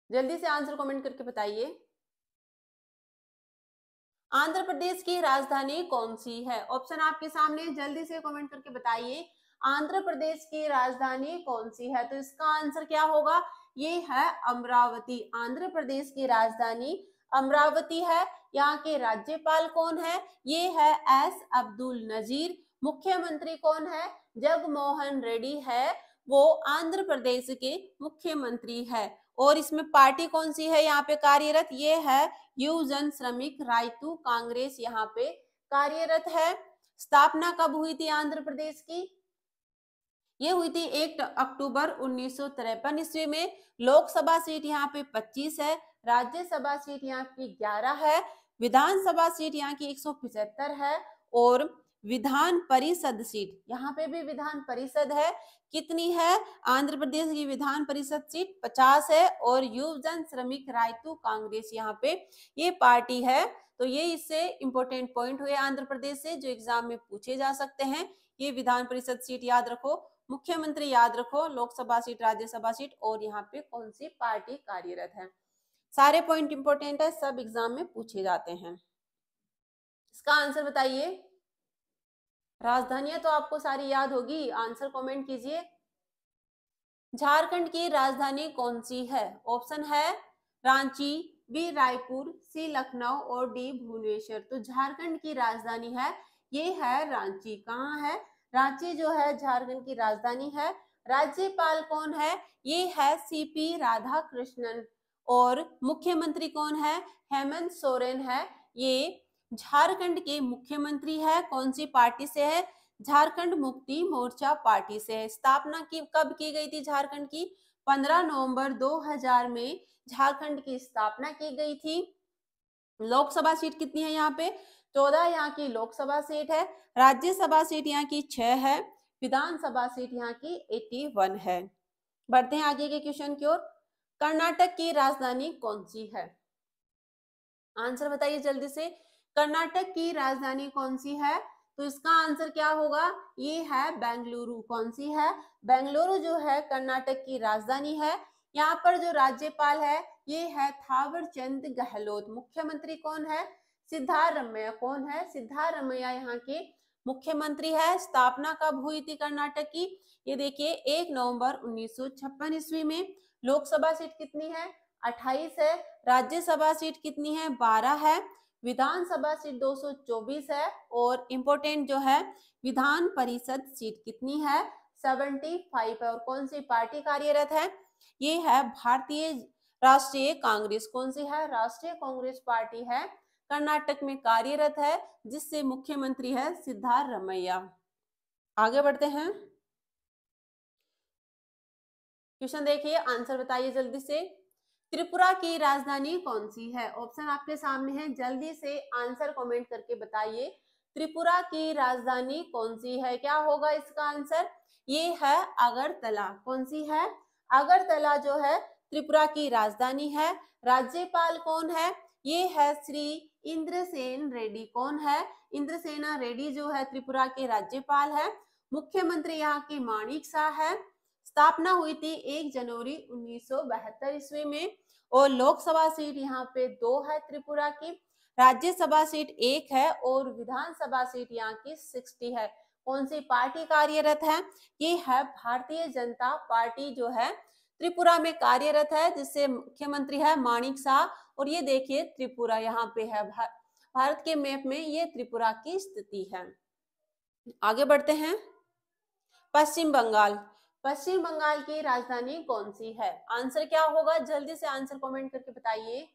जल्दी से आंसर कमेंट करके बताइए। आंध्र प्रदेश की राजधानी कौन सी है? ऑप्शन आपके सामने जल्दी से कमेंट करके बताइए। आंध्र प्रदेश की राजधानी कौन सी है? तो इसका आंसर क्या होगा? ये है अमरावती, आंध्र प्रदेश की राजधानी। अमरावती है, यहाँ के राज्यपाल कौन है? ये है एस. अब्दुल नजीर। मुख्यमंत्री कौन है? जगमोहन रेड्डी है। वो आंध्र प्रदेश के मुख्यमंत्री है। और इसमें पार्टी कौन सी है यहाँ पे कार्यरत? ये है युवजन श्रमिक रायतू कांग्रेस यहाँ पे कार्यरत है। स्थापना कब हुई थी आंध्र प्रदेश की? ये हुई थी एक अक्टूबर उन्नीस ईस्वी में। लोकसभा सीट यहाँ पे 25 है, राज्यसभा सीट यहाँ की 11 है, विधानसभा सीट यहाँ की एक सौ पचहत्तर है और विधान परिषद सीट यहाँ पे भी विधान परिषद है। कितनी है? आंध्र प्रदेश की विधान परिषद सीट 50 है और युवजन श्रमिक रायतु कांग्रेस यहाँ पे ये पार्टी है। तो ये इससे इंपॉर्टेंट पॉइंट हुए आंध्र प्रदेश से, जो एग्ज़ाम में पूछे जा सकते हैं। ये विधान परिषद सीट याद रखो। मुख्यमंत्री याद रखो, लोकसभा सीट, राज्यसभा सीट और यहाँ पे कौन सी पार्टी कार्यरत है? सारे पॉइंट इंपॉर्टेंट है, सब एग्ज़ाम में पूछे जाते हैं। इसका आंसर बताइए। राजधानियाँ तो आपको सारी याद होगी आंसर कमेंट कीजिए। झारखंड की राजधानी कौन सी है? ऑप्शन है रांची, बी रायपुर, सी लखनऊ और डी भुवनेश्वर। तो झारखंड की राजधानी है, ये है रांची। कहाँ है? रांची जो है, झारखंड की राजधानी है। राज्यपाल कौन है? ये है सीपी राधा कृष्णन और मुख्यमंत्री कौन है? हेमंत सोरेन है। ये झारखंड के मुख्यमंत्री है। कौन सी पार्टी से है? झारखंड मुक्ति मोर्चा पार्टी से है। स्थापना की, कब की गई थी झारखंड की? 15 नवंबर 2000 में झारखंड की स्थापना की गई थी। लोकसभा सीट कितनी है यहाँ पे? चौदह यहाँ की लोकसभा सीट है, राज्यसभा सीट यहाँ की छह है, विधानसभा सीट यहाँ की एट्टी वन है। बढ़ते हैं आगे के क्वेश्चन की ओर। कर्नाटक की राजधानी कौन सी है? आंसर बताइए जल्दी से। कर्नाटक की राजधानी कौन सी है? तो इसका आंसर क्या होगा? ये है बेंगलुरु। कौन सी है? बेंगलुरु जो है कर्नाटक की राजधानी है। यहाँ पर जो राज्यपाल है, ये है थावर चंद गहलोत। मुख्यमंत्री कौन है? सिद्धारमैया, कौन है? सिद्धारमैया यहाँ के मुख्यमंत्री है। स्थापना कब हुई थी कर्नाटक की? ये देखिए, एक नवंबर उन्नीस सौ छप्पन ईस्वी में। लोकसभा सीट कितनी है? 28 है। राज्यसभा सीट कितनी है? 12 है। विधानसभा सीट 224 है और इम्पोर्टेंट जो है, विधान परिषद सीट कितनी है? 75 है। और कौन सी पार्टी कार्यरत है? ये है भारतीय राष्ट्रीय कांग्रेस। कौन सी है? राष्ट्रीय कांग्रेस पार्टी है। कर्नाटक में कार्यरत है, जिससे मुख्यमंत्री है सिद्धार्थ रमैया। आगे बढ़ते हैं। क्वेश्चन देखिए, आंसर बताइए जल्दी से। त्रिपुरा की राजधानी कौन सी है? ऑप्शन आपके सामने है, जल्दी से आंसर कमेंट करके बताइए। त्रिपुरा की राजधानी कौन सी है? क्या होगा इसका आंसर? ये है अगरतला। कौन सी है? अगरतला जो है, त्रिपुरा की राजधानी है। राज्यपाल कौन है? ये है श्री इंद्रसेन रेड्डी। कौन है? इंद्रसेना रेड्डी जो है त्रिपुरा के राज्यपाल है। मुख्यमंत्री यहाँ की माणिक शाह है। स्थापना हुई थी एक जनवरी उन्नीस सौ बहत्तर ईस्वी में और लोकसभा सीट यहाँ पे दो है त्रिपुरा की। राज्यसभा सीट एक है और विधानसभा सीट यहाँ की सिक्सटी है। कौन सी पार्टी कार्यरत है? ये है भारतीय जनता पार्टी जो है त्रिपुरा में कार्यरत है, जिससे मुख्यमंत्री है माणिक शाह। और ये देखिए त्रिपुरा यहाँ पे है भारत के मैप में ये त्रिपुरा की स्थिति है। आगे बढ़ते हैं। पश्चिम बंगाल। पश्चिम बंगाल की राजधानी कौन सी है? आंसर क्या होगा? जल्दी से आंसर कमेंट करके बताइए।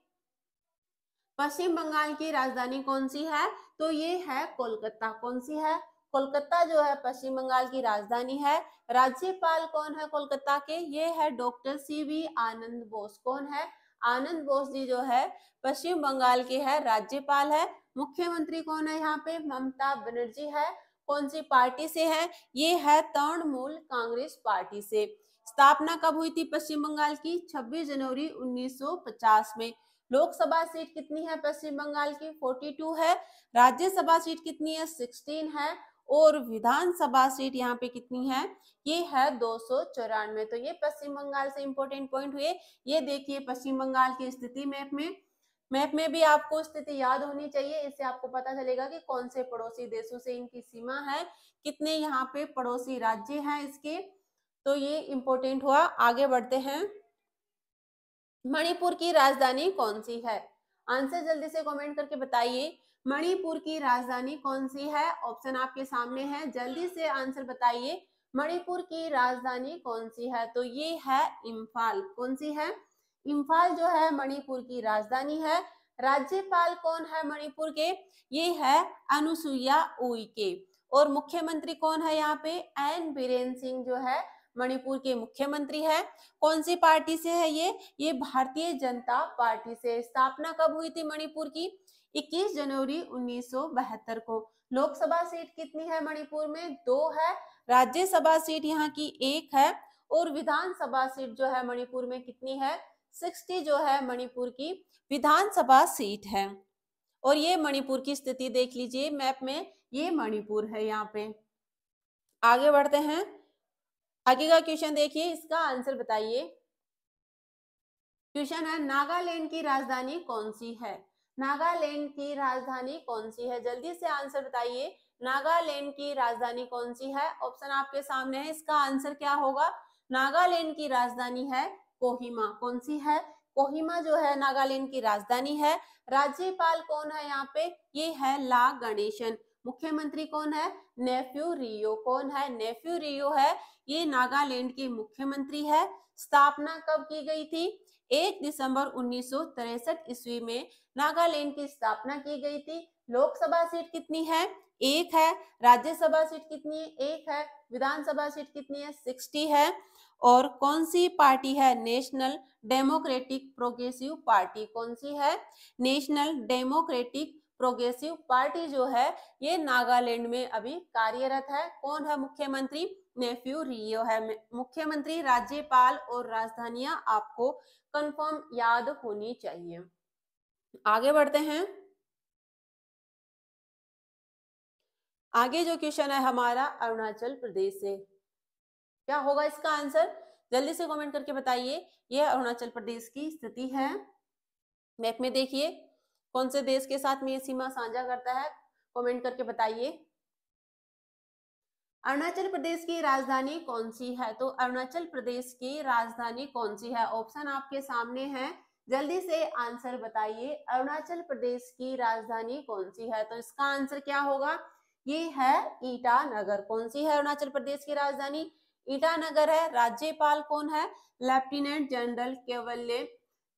पश्चिम बंगाल की राजधानी कौन सी है? तो ये है कोलकाता। कौन सी है? कोलकाता जो है पश्चिम बंगाल की राजधानी है। राज्यपाल कौन है कोलकाता के? ये है doctor C V Anand Bose. कौन है? आनंद बोस जी जो है, पश्चिम बंगाल के है, राज्यपाल है। मुख्यमंत्री कौन है यहाँ पे? ममता बनर्जी है। कौन सी पार्टी से है? ये है तृणमूल कांग्रेस पार्टी से। स्थापना कब हुई थी पश्चिम बंगाल की? 26 जनवरी 1950 में। लोकसभा सीट कितनी है पश्चिम बंगाल की? 42 है। राज्यसभा सीट कितनी है? 16 है। और विधानसभा सीट यहाँ पे कितनी है? ये है दो सौ चौरानवे। तो ये पश्चिम बंगाल से इंपॉर्टेंट पॉइंट हुए। ये देखिए पश्चिम बंगाल की स्थिति मैप में। मैप में भी आपको स्थिति याद होनी चाहिए। इससे आपको पता चलेगा कि कौन से पड़ोसी देशों से इनकी सीमा है। कितने यहाँ पे पड़ोसी राज्य हैं इसके। तो ये इंपॉर्टेंट हुआ। आगे बढ़ते हैं। मणिपुर की राजधानी कौन सी है? आंसर जल्दी से कमेंट करके बताइए। मणिपुर की राजधानी कौन सी है? ऑप्शन आपके सामने है। जल्दी से आंसर बताइए, मणिपुर की राजधानी कौन सी है? तो ये है इम्फाल। कौन सी है? इम्फाल जो है मणिपुर की राजधानी है। राज्यपाल कौन है मणिपुर के? ये है अनुसुईया उइके। और मुख्यमंत्री कौन है यहाँ पे? एन बीरेन सिंह जो है मणिपुर के मुख्यमंत्री है। कौन सी पार्टी से है ये? ये भारतीय जनता पार्टी से। स्थापना कब हुई थी मणिपुर की? 21 जनवरी उन्नीस सौ बहत्तर को। लोकसभा सीट कितनी है मणिपुर में? दो है। राज्यसभा सीट यहाँ की एक है और विधानसभा सीट जो है मणिपुर में कितनी है? सिक्सटी जो है मणिपुर की विधानसभा सीट है। और ये मणिपुर की स्थिति देख लीजिए, मैप में ये मणिपुर है यहाँ पे। आगे बढ़ते हैं। आगे का क्वेश्चन देखिए, इसका आंसर बताइए। क्वेश्चन है, नागालैंड की राजधानी कौन सी है? नागालैंड की राजधानी कौन सी है? जल्दी से आंसर बताइए। नागालैंड की राजधानी कौन सी है? ऑप्शन आपके सामने है। इसका आंसर क्या होगा? नागालैंड की राजधानी है कोहिमा। कौन सी है? कोहिमा जो है नागालैंड की राजधानी है। राज्यपाल कौन है यहाँ पे? ये है ला गणेशन। मुख्यमंत्री कौन है? नेफ्यू रियो। कौन है? नेफ्यू रियो है। ये नागालैंड के मुख्यमंत्री है। स्थापना कब की गई थी? एक दिसंबर उन्नीस ईस्वी में नागालैंड की स्थापना की गई थी। लोकसभा सीट कितनी है? एक है। राज्यसभा सीट कितनी है? एक है। विधानसभा सीट कितनी है? सिक्सटी है। और कौन सी पार्टी है? नेशनल डेमोक्रेटिक प्रोग्रेसिव पार्टी कौन सी है? नेशनल डेमोक्रेटिक प्रोग्रेसिव पार्टी जो है, ये नागालैंड में अभी कार्यरत है। कौन है मुख्यमंत्री? नेफ्यू रियो है। मुख्यमंत्री, राज्यपाल और राजधानियाँ आपको कंफर्म याद होनी चाहिए। आगे बढ़ते हैं। आगे जो क्वेश्चन है हमारा अरुणाचल प्रदेश से। क्या होगा इसका आंसर? जल्दी से कमेंट करके बताइए यह अरुणाचल प्रदेश की स्थिति है। मैप में देखिए, कौन से देश के साथ में ये सीमा साझा करता है? कमेंट करके बताइए। अरुणाचल प्रदेश की राजधानी कौन सी है? तो अरुणाचल प्रदेश की राजधानी कौन सी है? ऑप्शन आपके सामने है। जल्दी से आंसर बताइए। अरुणाचल प्रदेश की राजधानी कौन सी है? तो इसका आंसर क्या होगा? ये है ईटानगर। कौन सी है अरुणाचल प्रदेश की राजधानी? ईटानगर है। राज्यपाल कौन है? लेफ्टिनेंट जनरल केवल्य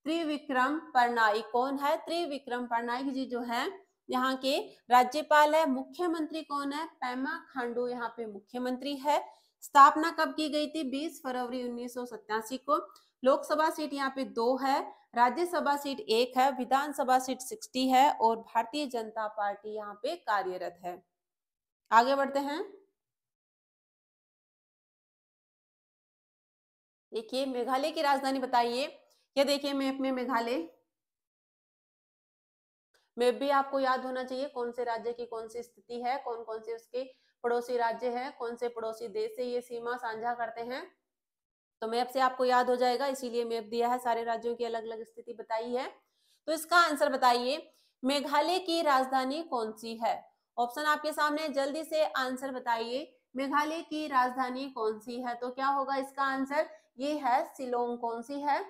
त्रिविक्रम परनाई कौन है? त्रिविक्रम परनाई जी जो है, यहाँ के राज्यपाल है। मुख्यमंत्री कौन है? पेमा खांडू, यहाँ पे मुख्यमंत्री है। स्थापना कब की गई थी? 20 फरवरी उन्नीस सौ सतासी को। लोकसभा सीट यहाँ पे दो है, राज्यसभा सीट एक है, विधानसभा सीट सिक्सटी है और भारतीय जनता पार्टी यहाँ पे कार्यरत है। आगे बढ़ते हैं। देखिए, मेघालय की राजधानी बताइए। क्या देखिए मैप में मेघालय। मैप भी आपको याद होना चाहिए, कौन से राज्य की कौन सी स्थिति है कौन कौन से उसके पड़ोसी राज्य है, कौन से पड़ोसी देश से ये सीमा साझा करते हैं। तो मैप से आपको याद हो जाएगा, इसीलिए मैप दिया है, सारे राज्यों की अलग अलग स्थिति बताई है। तो इसका आंसर बताइए, मेघालय की राजधानी कौन सी है? ऑप्शन आपके सामने, जल्दी से आंसर बताइए, मेघालय की राजधानी कौन सी है? तो क्या होगा इसका आंसर? ये है सिलोंग कौन सी है?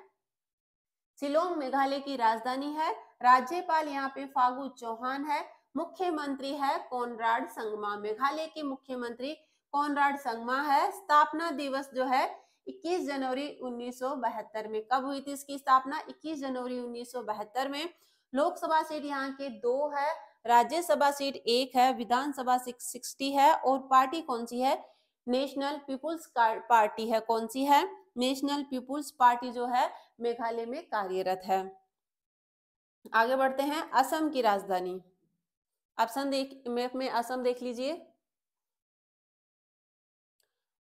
शिलोंग मेघालय की राजधानी है। राज्यपाल यहाँ पे फागु चौहान है। मुख्यमंत्री है कोनराड संगमा। मेघालय के मुख्यमंत्री कोनराड संगमा है। स्थापना दिवस जो है 21 जनवरी 1972 में। कब हुई थी इसकी स्थापना? 21 जनवरी 1972 में। लोकसभा सीट यहाँ के दो है, राज्यसभा सीट एक है, विधानसभा सीट सिक्सटी है और पार्टी कौन सी है? नेशनल पीपुल्स पार्टी है। कौन सी है? नेशनल पीपुल्स पार्टी जो है, मेघालय में कार्यरत है। आगे बढ़ते हैं, असम की राजधानी। ऑप्शन देख, मैप में असम देख लीजिए।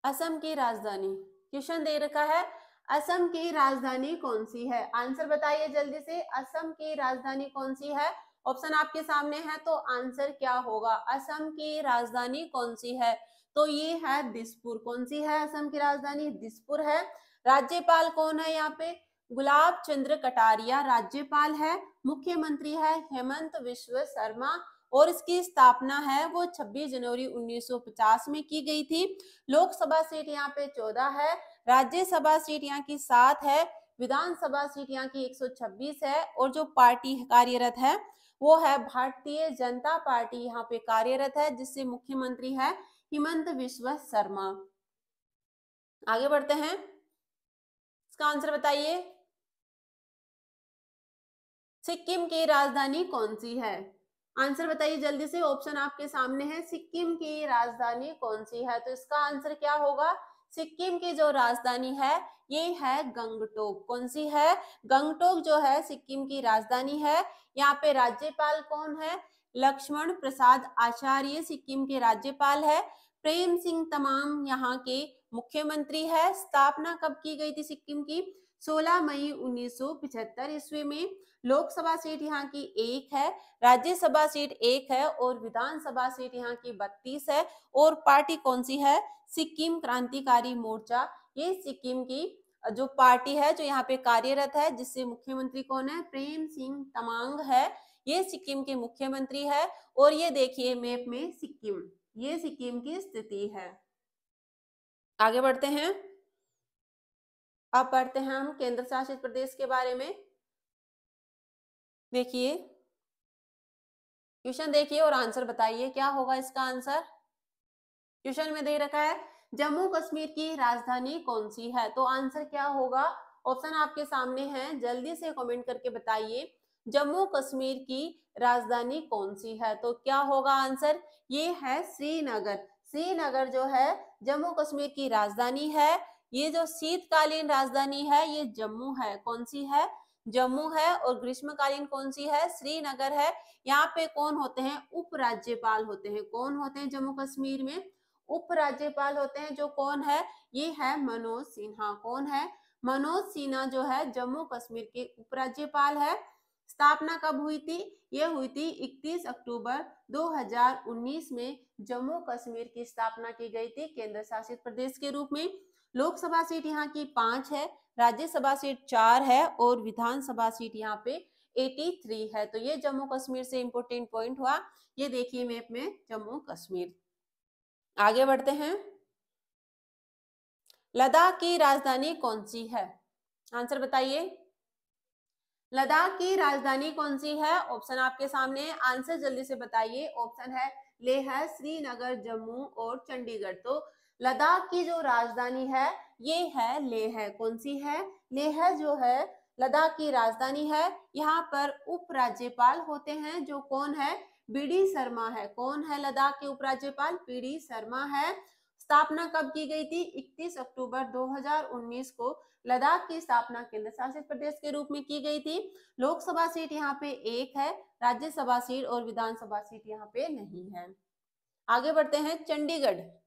असम की राजधानी। क्वेश्चन दे रखा है, असम की राजधानी कौन सी है? आंसर बताइए जल्दी से, असम की राजधानी कौन सी है? ऑप्शन आपके सामने है तो आंसर क्या होगा? असम की राजधानी कौन सी है? तो ये है दिसपुर। कौन सी है असम की राजधानी? दिसपुर है। राज्यपाल कौन है यहाँ पे? गुलाब चंद्र कटारिया। राज्यपाल है, मुख्यमंत्री है हेमंत विश्व शर्मा। और इसकी स्थापना है वो 26 जनवरी 1950 में की गई थी। लोकसभा सीट यहाँ पे 14 है, राज्यसभा सीट यहाँ की सात है, विधानसभा सीट यहाँ की 126 है और जो पार्टी कार्यरत है वो है भारतीय जनता पार्टी यहाँ पे कार्यरत है, जिससे मुख्यमंत्री है हिमंत विश्व शर्मा। आगे बढ़ते हैं। इसका आंसर बताइए, सिक्किम की राजधानी कौन सी है? आंसर बताइए जल्दी से। ऑप्शन आपके सामने है। सिक्किम की राजधानी कौन सी है? तो इसका आंसर क्या होगा? सिक्किम की जो राजधानी है, ये है गंगटोक। कौन सी है? गंगटोक जो है, सिक्किम की राजधानी है। यहाँ पे राज्यपाल कौन है? लक्ष्मण प्रसाद आचार्य सिक्किम के राज्यपाल है। प्रेम सिंह तमाम यहाँ के मुख्यमंत्री है। स्थापना कब की गई थी सिक्किम की? 16 मई 1975 ईस्वी में लोकसभा सीट यहाँ की एक है, राज्यसभा सीट एक है और विधानसभा सीट यहाँ की बत्तीस है। और पार्टी कौन सी है? सिक्किम क्रांतिकारी मोर्चा। ये सिक्किम की जो पार्टी है, जो यहाँ पे कार्यरत है, जिससे मुख्यमंत्री कौन है? प्रेम सिंह तमांग है। ये सिक्किम के मुख्यमंत्री है और ये देखिए मैप में सिक्किम। ये सिक्किम की स्थिति है। आगे बढ़ते हैं। अब पढ़ते हैं हम केंद्र शासित प्रदेश के बारे में। देखिए। क्वेश्चन देखिए और आंसर बताइए, क्या होगा इसका आंसर? क्वेश्चन में दे रखा है, जम्मू कश्मीर की राजधानी कौन सी है? तो आंसर क्या होगा? ऑप्शन आपके सामने है, जल्दी से कमेंट करके बताइए, जम्मू कश्मीर की राजधानी कौन सी है? तो क्या होगा आंसर? ये है श्रीनगर। श्रीनगर जो है, जम्मू कश्मीर की राजधानी है ये जो शीतकालीन राजधानी है, ये जम्मू है। कौन सी है? जम्मू है और ग्रीष्मकालीन कौन सी है? श्रीनगर है। यहाँ पे कौन होते हैं? उपराज्यपाल होते हैं। कौन होते हैं जम्मू कश्मीर में? उपराज्यपाल होते हैं जो कौन है? ये है मनोज सिन्हा। कौन है? मनोज सिन्हा जो है जम्मू कश्मीर के उपराज्यपाल है। स्थापना कब हुई थी? ये हुई थी 31 अक्टूबर 2019 में जम्मू कश्मीर की स्थापना की गई थी केंद्र शासित प्रदेश के रूप में। लोकसभा सीट यहाँ की पाँच है, राज्यसभा सीट चार है और विधानसभा सीट यहाँ पे 83 है। तो ये जम्मू कश्मीर से इंपोर्टेंट पॉइंट हुआ। ये देखिए मैप में जम्मू कश्मीर आगे बढ़ते हैं। लद्दाख की राजधानी कौन सी है? आंसर बताइए। लद्दाख की राजधानी कौन सी है? ऑप्शन आपके सामने आंसर जल्दी से बताइए। ऑप्शन है, लेह, श्रीनगर, जम्मू और चंडीगढ़। तो लद्दाख की जो राजधानी है, ये है लेह। कौन सी है? लेह जो है, लद्दाख की राजधानी है। यहाँ पर उपराज्यपाल होते हैं, जो कौन है? बीडी शर्मा है। कौन है लद्दाख के उपराज्यपाल? पी शर्मा है। स्थापना कब की गई थी? 31 अक्टूबर 2019 को लद्दाख की स्थापना केंद्र शासित प्रदेश के रूप में की गई थी। लोकसभा सीट यहाँ पे एक है, राज्यसभा सीट और विधानसभा सीट यहाँ पे नहीं है। आगे बढ़ते हैं, चंडीगढ़।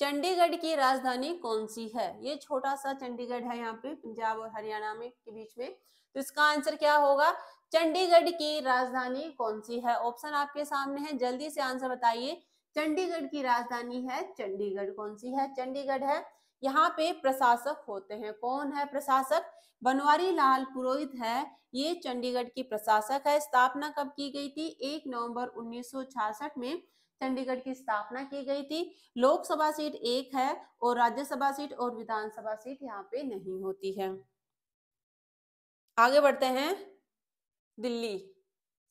चंडीगढ़ की राजधानी कौन सी है? ये छोटा सा चंडीगढ़ है यहाँ पे, पंजाब और हरियाणा में, के बीच में। तो इसका आंसर क्या होगा? चंडीगढ़ की राजधानी कौन सी है? ऑप्शन आपके सामने है, जल्दी से आंसर बताइए। चंडीगढ़ की राजधानी है चंडीगढ़। कौन सी है? चंडीगढ़ है। यहाँ पे प्रशासक होते हैं। कौन है प्रशासक? बनवारी लाल पुरोहित है। ये चंडीगढ़ की प्रशासक है। स्थापना कब की गई थी? एक नवंबर उन्नीस सौ छियासठ में। चंडीगढ़ की स्थापना की गई थी। लोकसभा सीट एक है और राज्यसभा सीट और विधानसभा सीट यहाँ पे नहीं होती है। आगे बढ़ते हैं। दिल्ली।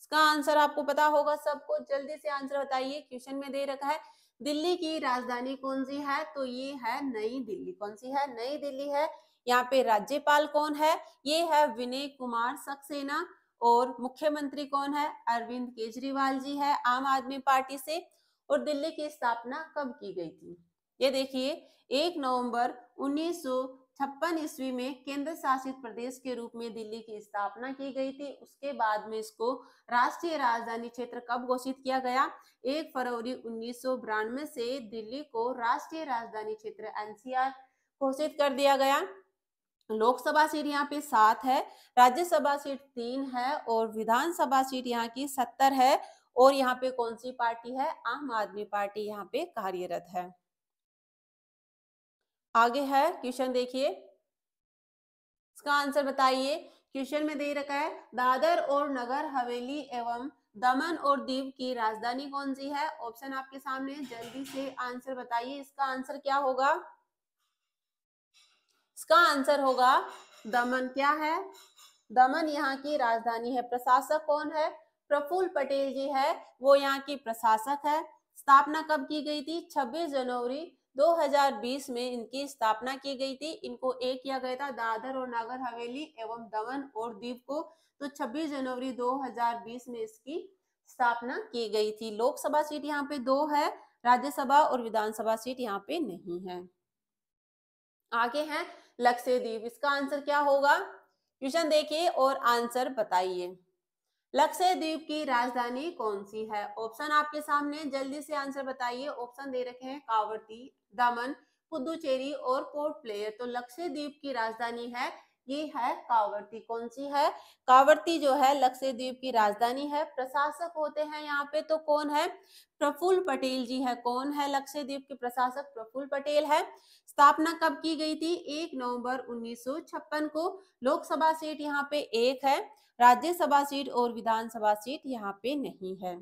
इसका आंसर आपको पता होगा सबको जल्दी से आंसर बताइए, क्वेश्चन में दे रखा है। दिल्ली की राजधानी कौन सी है? तो ये है नई दिल्ली। कौन सी है? नई दिल्ली है। यहाँ पे राज्यपाल कौन है? ये है विनय कुमार सक्सेना और मुख्यमंत्री कौन है? अरविंद केजरीवाल जी है आम आदमी पार्टी से। और दिल्ली की स्थापना कब की गई थी? ये देखिए, एक नवंबर उन्नीस छप्पन ईस्वी में केंद्र शासित प्रदेश के रूप में दिल्ली की स्थापना की गई थी। उसके बाद में इसको राष्ट्रीय राजधानी क्षेत्र कब घोषित किया गया? एक फरवरी उन्नीस से दिल्ली को राष्ट्रीय राजधानी क्षेत्र एनसीआर घोषित कर दिया गया। लोकसभा सीट यहाँ पे सात है, राज्यसभा सीट तीन है और विधानसभा सीट यहाँ की सत्तर है। और यहाँ पे कौन सी पार्टी है? आम आदमी पार्टी यहाँ पे कार्यरत है। आगे है क्वेश्चन देखिए। इसका आंसर बताइए। क्वेश्चन में दे रखा है, दादर और नगर हवेली एवं दमन और दीव की राजधानी कौन सी है? ऑप्शन आपके सामने जल्दी से आंसर बताइए। इसका आंसर क्या होगा? इसका आंसर होगा, दमन क्या है? दमन यहाँ की राजधानी है। प्रशासक कौन है? प्रफुल्ल पटेल जी है, वो यहाँ की प्रशासक है। स्थापना कब की गई थी? 26 जनवरी 2020 में इनकी स्थापना की गई थी। इनको एक किया गया था, दादर और नागर हवेली एवं दमन और द्वीप को। तो 26 जनवरी 2020 में इसकी स्थापना की गई थी। लोकसभा सीट यहाँ पे दो है, राज्यसभा और विधानसभा सीट यहाँ पे नहीं है। आगे है लक्ष्यद्वीप इसका आंसर क्या होगा? क्वेश्चन देखिए और आंसर बताइए। लक्षद्वीप की राजधानी कौन सी है? ऑप्शन आपके सामने, जल्दी से आंसर बताइए। ऑप्शन दे रखे हैं कावरती, दमन, पुदुचेरी और पोर्ट प्लेयर तो लक्षद्वीप की राजधानी है, ये है कावर्ती। कौन सी है? कावर्ती जो है, लक्षद्वीप की राजधानी है। प्रशासक होते हैं यहाँ पे तो कौन है? प्रफुल्ल पटेल जी है। कौन है लक्षद्वीप के प्रशासक? प्रफुल्ल पटेल है। स्थापना कब की गई थी? एक नवंबर 1956 को। लोकसभा सीट यहाँ पे एक है। राज्यसभा सीट और विधानसभा सीट यहाँ पे नहीं है।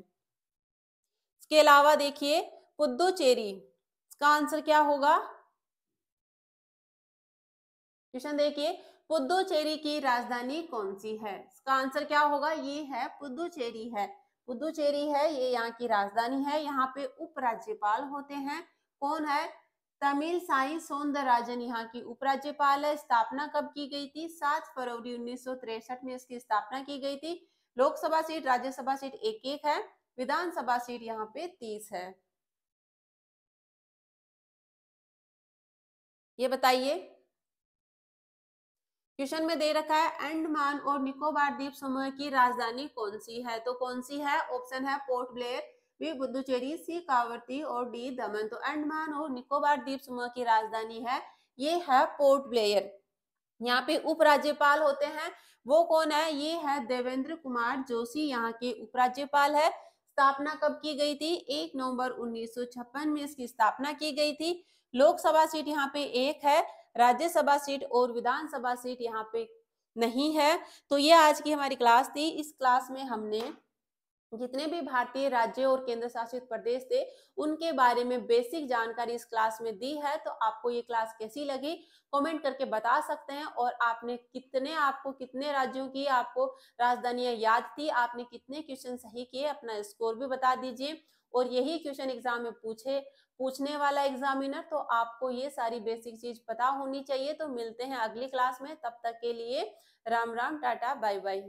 इसके अलावा देखिए पुद्दुचेरी इसका आंसर क्या होगा? क्वेश्चन देखिए पुद्दुचेरी की राजधानी कौन सी है? इसका आंसर क्या होगा? ये है पुद्दुचेरी है। पुद्दुचेरी है, ये यहाँ की राजधानी है। यहाँ पे उपराज्यपाल होते हैं। कौन है? तमिल साई सौंदरराजन यहाँ की उपराज्यपाल है। स्थापना कब की गई थी? सात फरवरी उन्नीस में इसकी स्थापना की गई थी। लोकसभा सीट, राज्यसभा सीट एक एक है। विधानसभा सीट यहाँ पे तीस है। ये बताइए। क्वेश्चन में दे रखा है अंडमान और निकोबार द्वीप समूह की राजधानी कौन सी है? तो कौन सी है? ऑप्शन है पोर्ट ब्लेयर। बी बुद्धुचेरी सी कावरती और डी दमन। तो अंडमान और निकोबार द्वीप समूह की राजधानी है। ये है पोर्ट ब्लेयर। यहाँ पे उपराज्यपाल होते हैं। वो कौन है? ये है देवेंद्र कुमार जोशी। यहाँ के उपराज्यपाल है। स्थापना कब की गई थी? एक नवंबर उन्नीस सौ छप्पन में इसकी स्थापना की गई थी। लोकसभा सीट यहाँ पे एक है। राज्यसभा सीट और विधानसभा सीट यहाँ पे नहीं है। तो ये आज की हमारी क्लास थी। इस क्लास में हमने जितने भी भारतीय राज्य और केंद्र शासित प्रदेश थे, उनके बारे में बेसिक जानकारी इस क्लास में दी है तो आपको ये क्लास कैसी लगी? कमेंट करके बता सकते हैं और आपने कितने, आपको कितने राज्यों की आपको राजधानियाँ याद थी, आपने कितने क्वेश्चन सही किए, अपना स्कोर भी बता दीजिए। और यही क्वेश्चन एग्ज़ाम में पूछे, पूछने वाला एग्जामिनर तो आपको ये सारी बेसिक चीज़ पता होनी चाहिए। तो मिलते हैं अगली क्लास में, तब तक के लिए Ram Ram, tata bye bye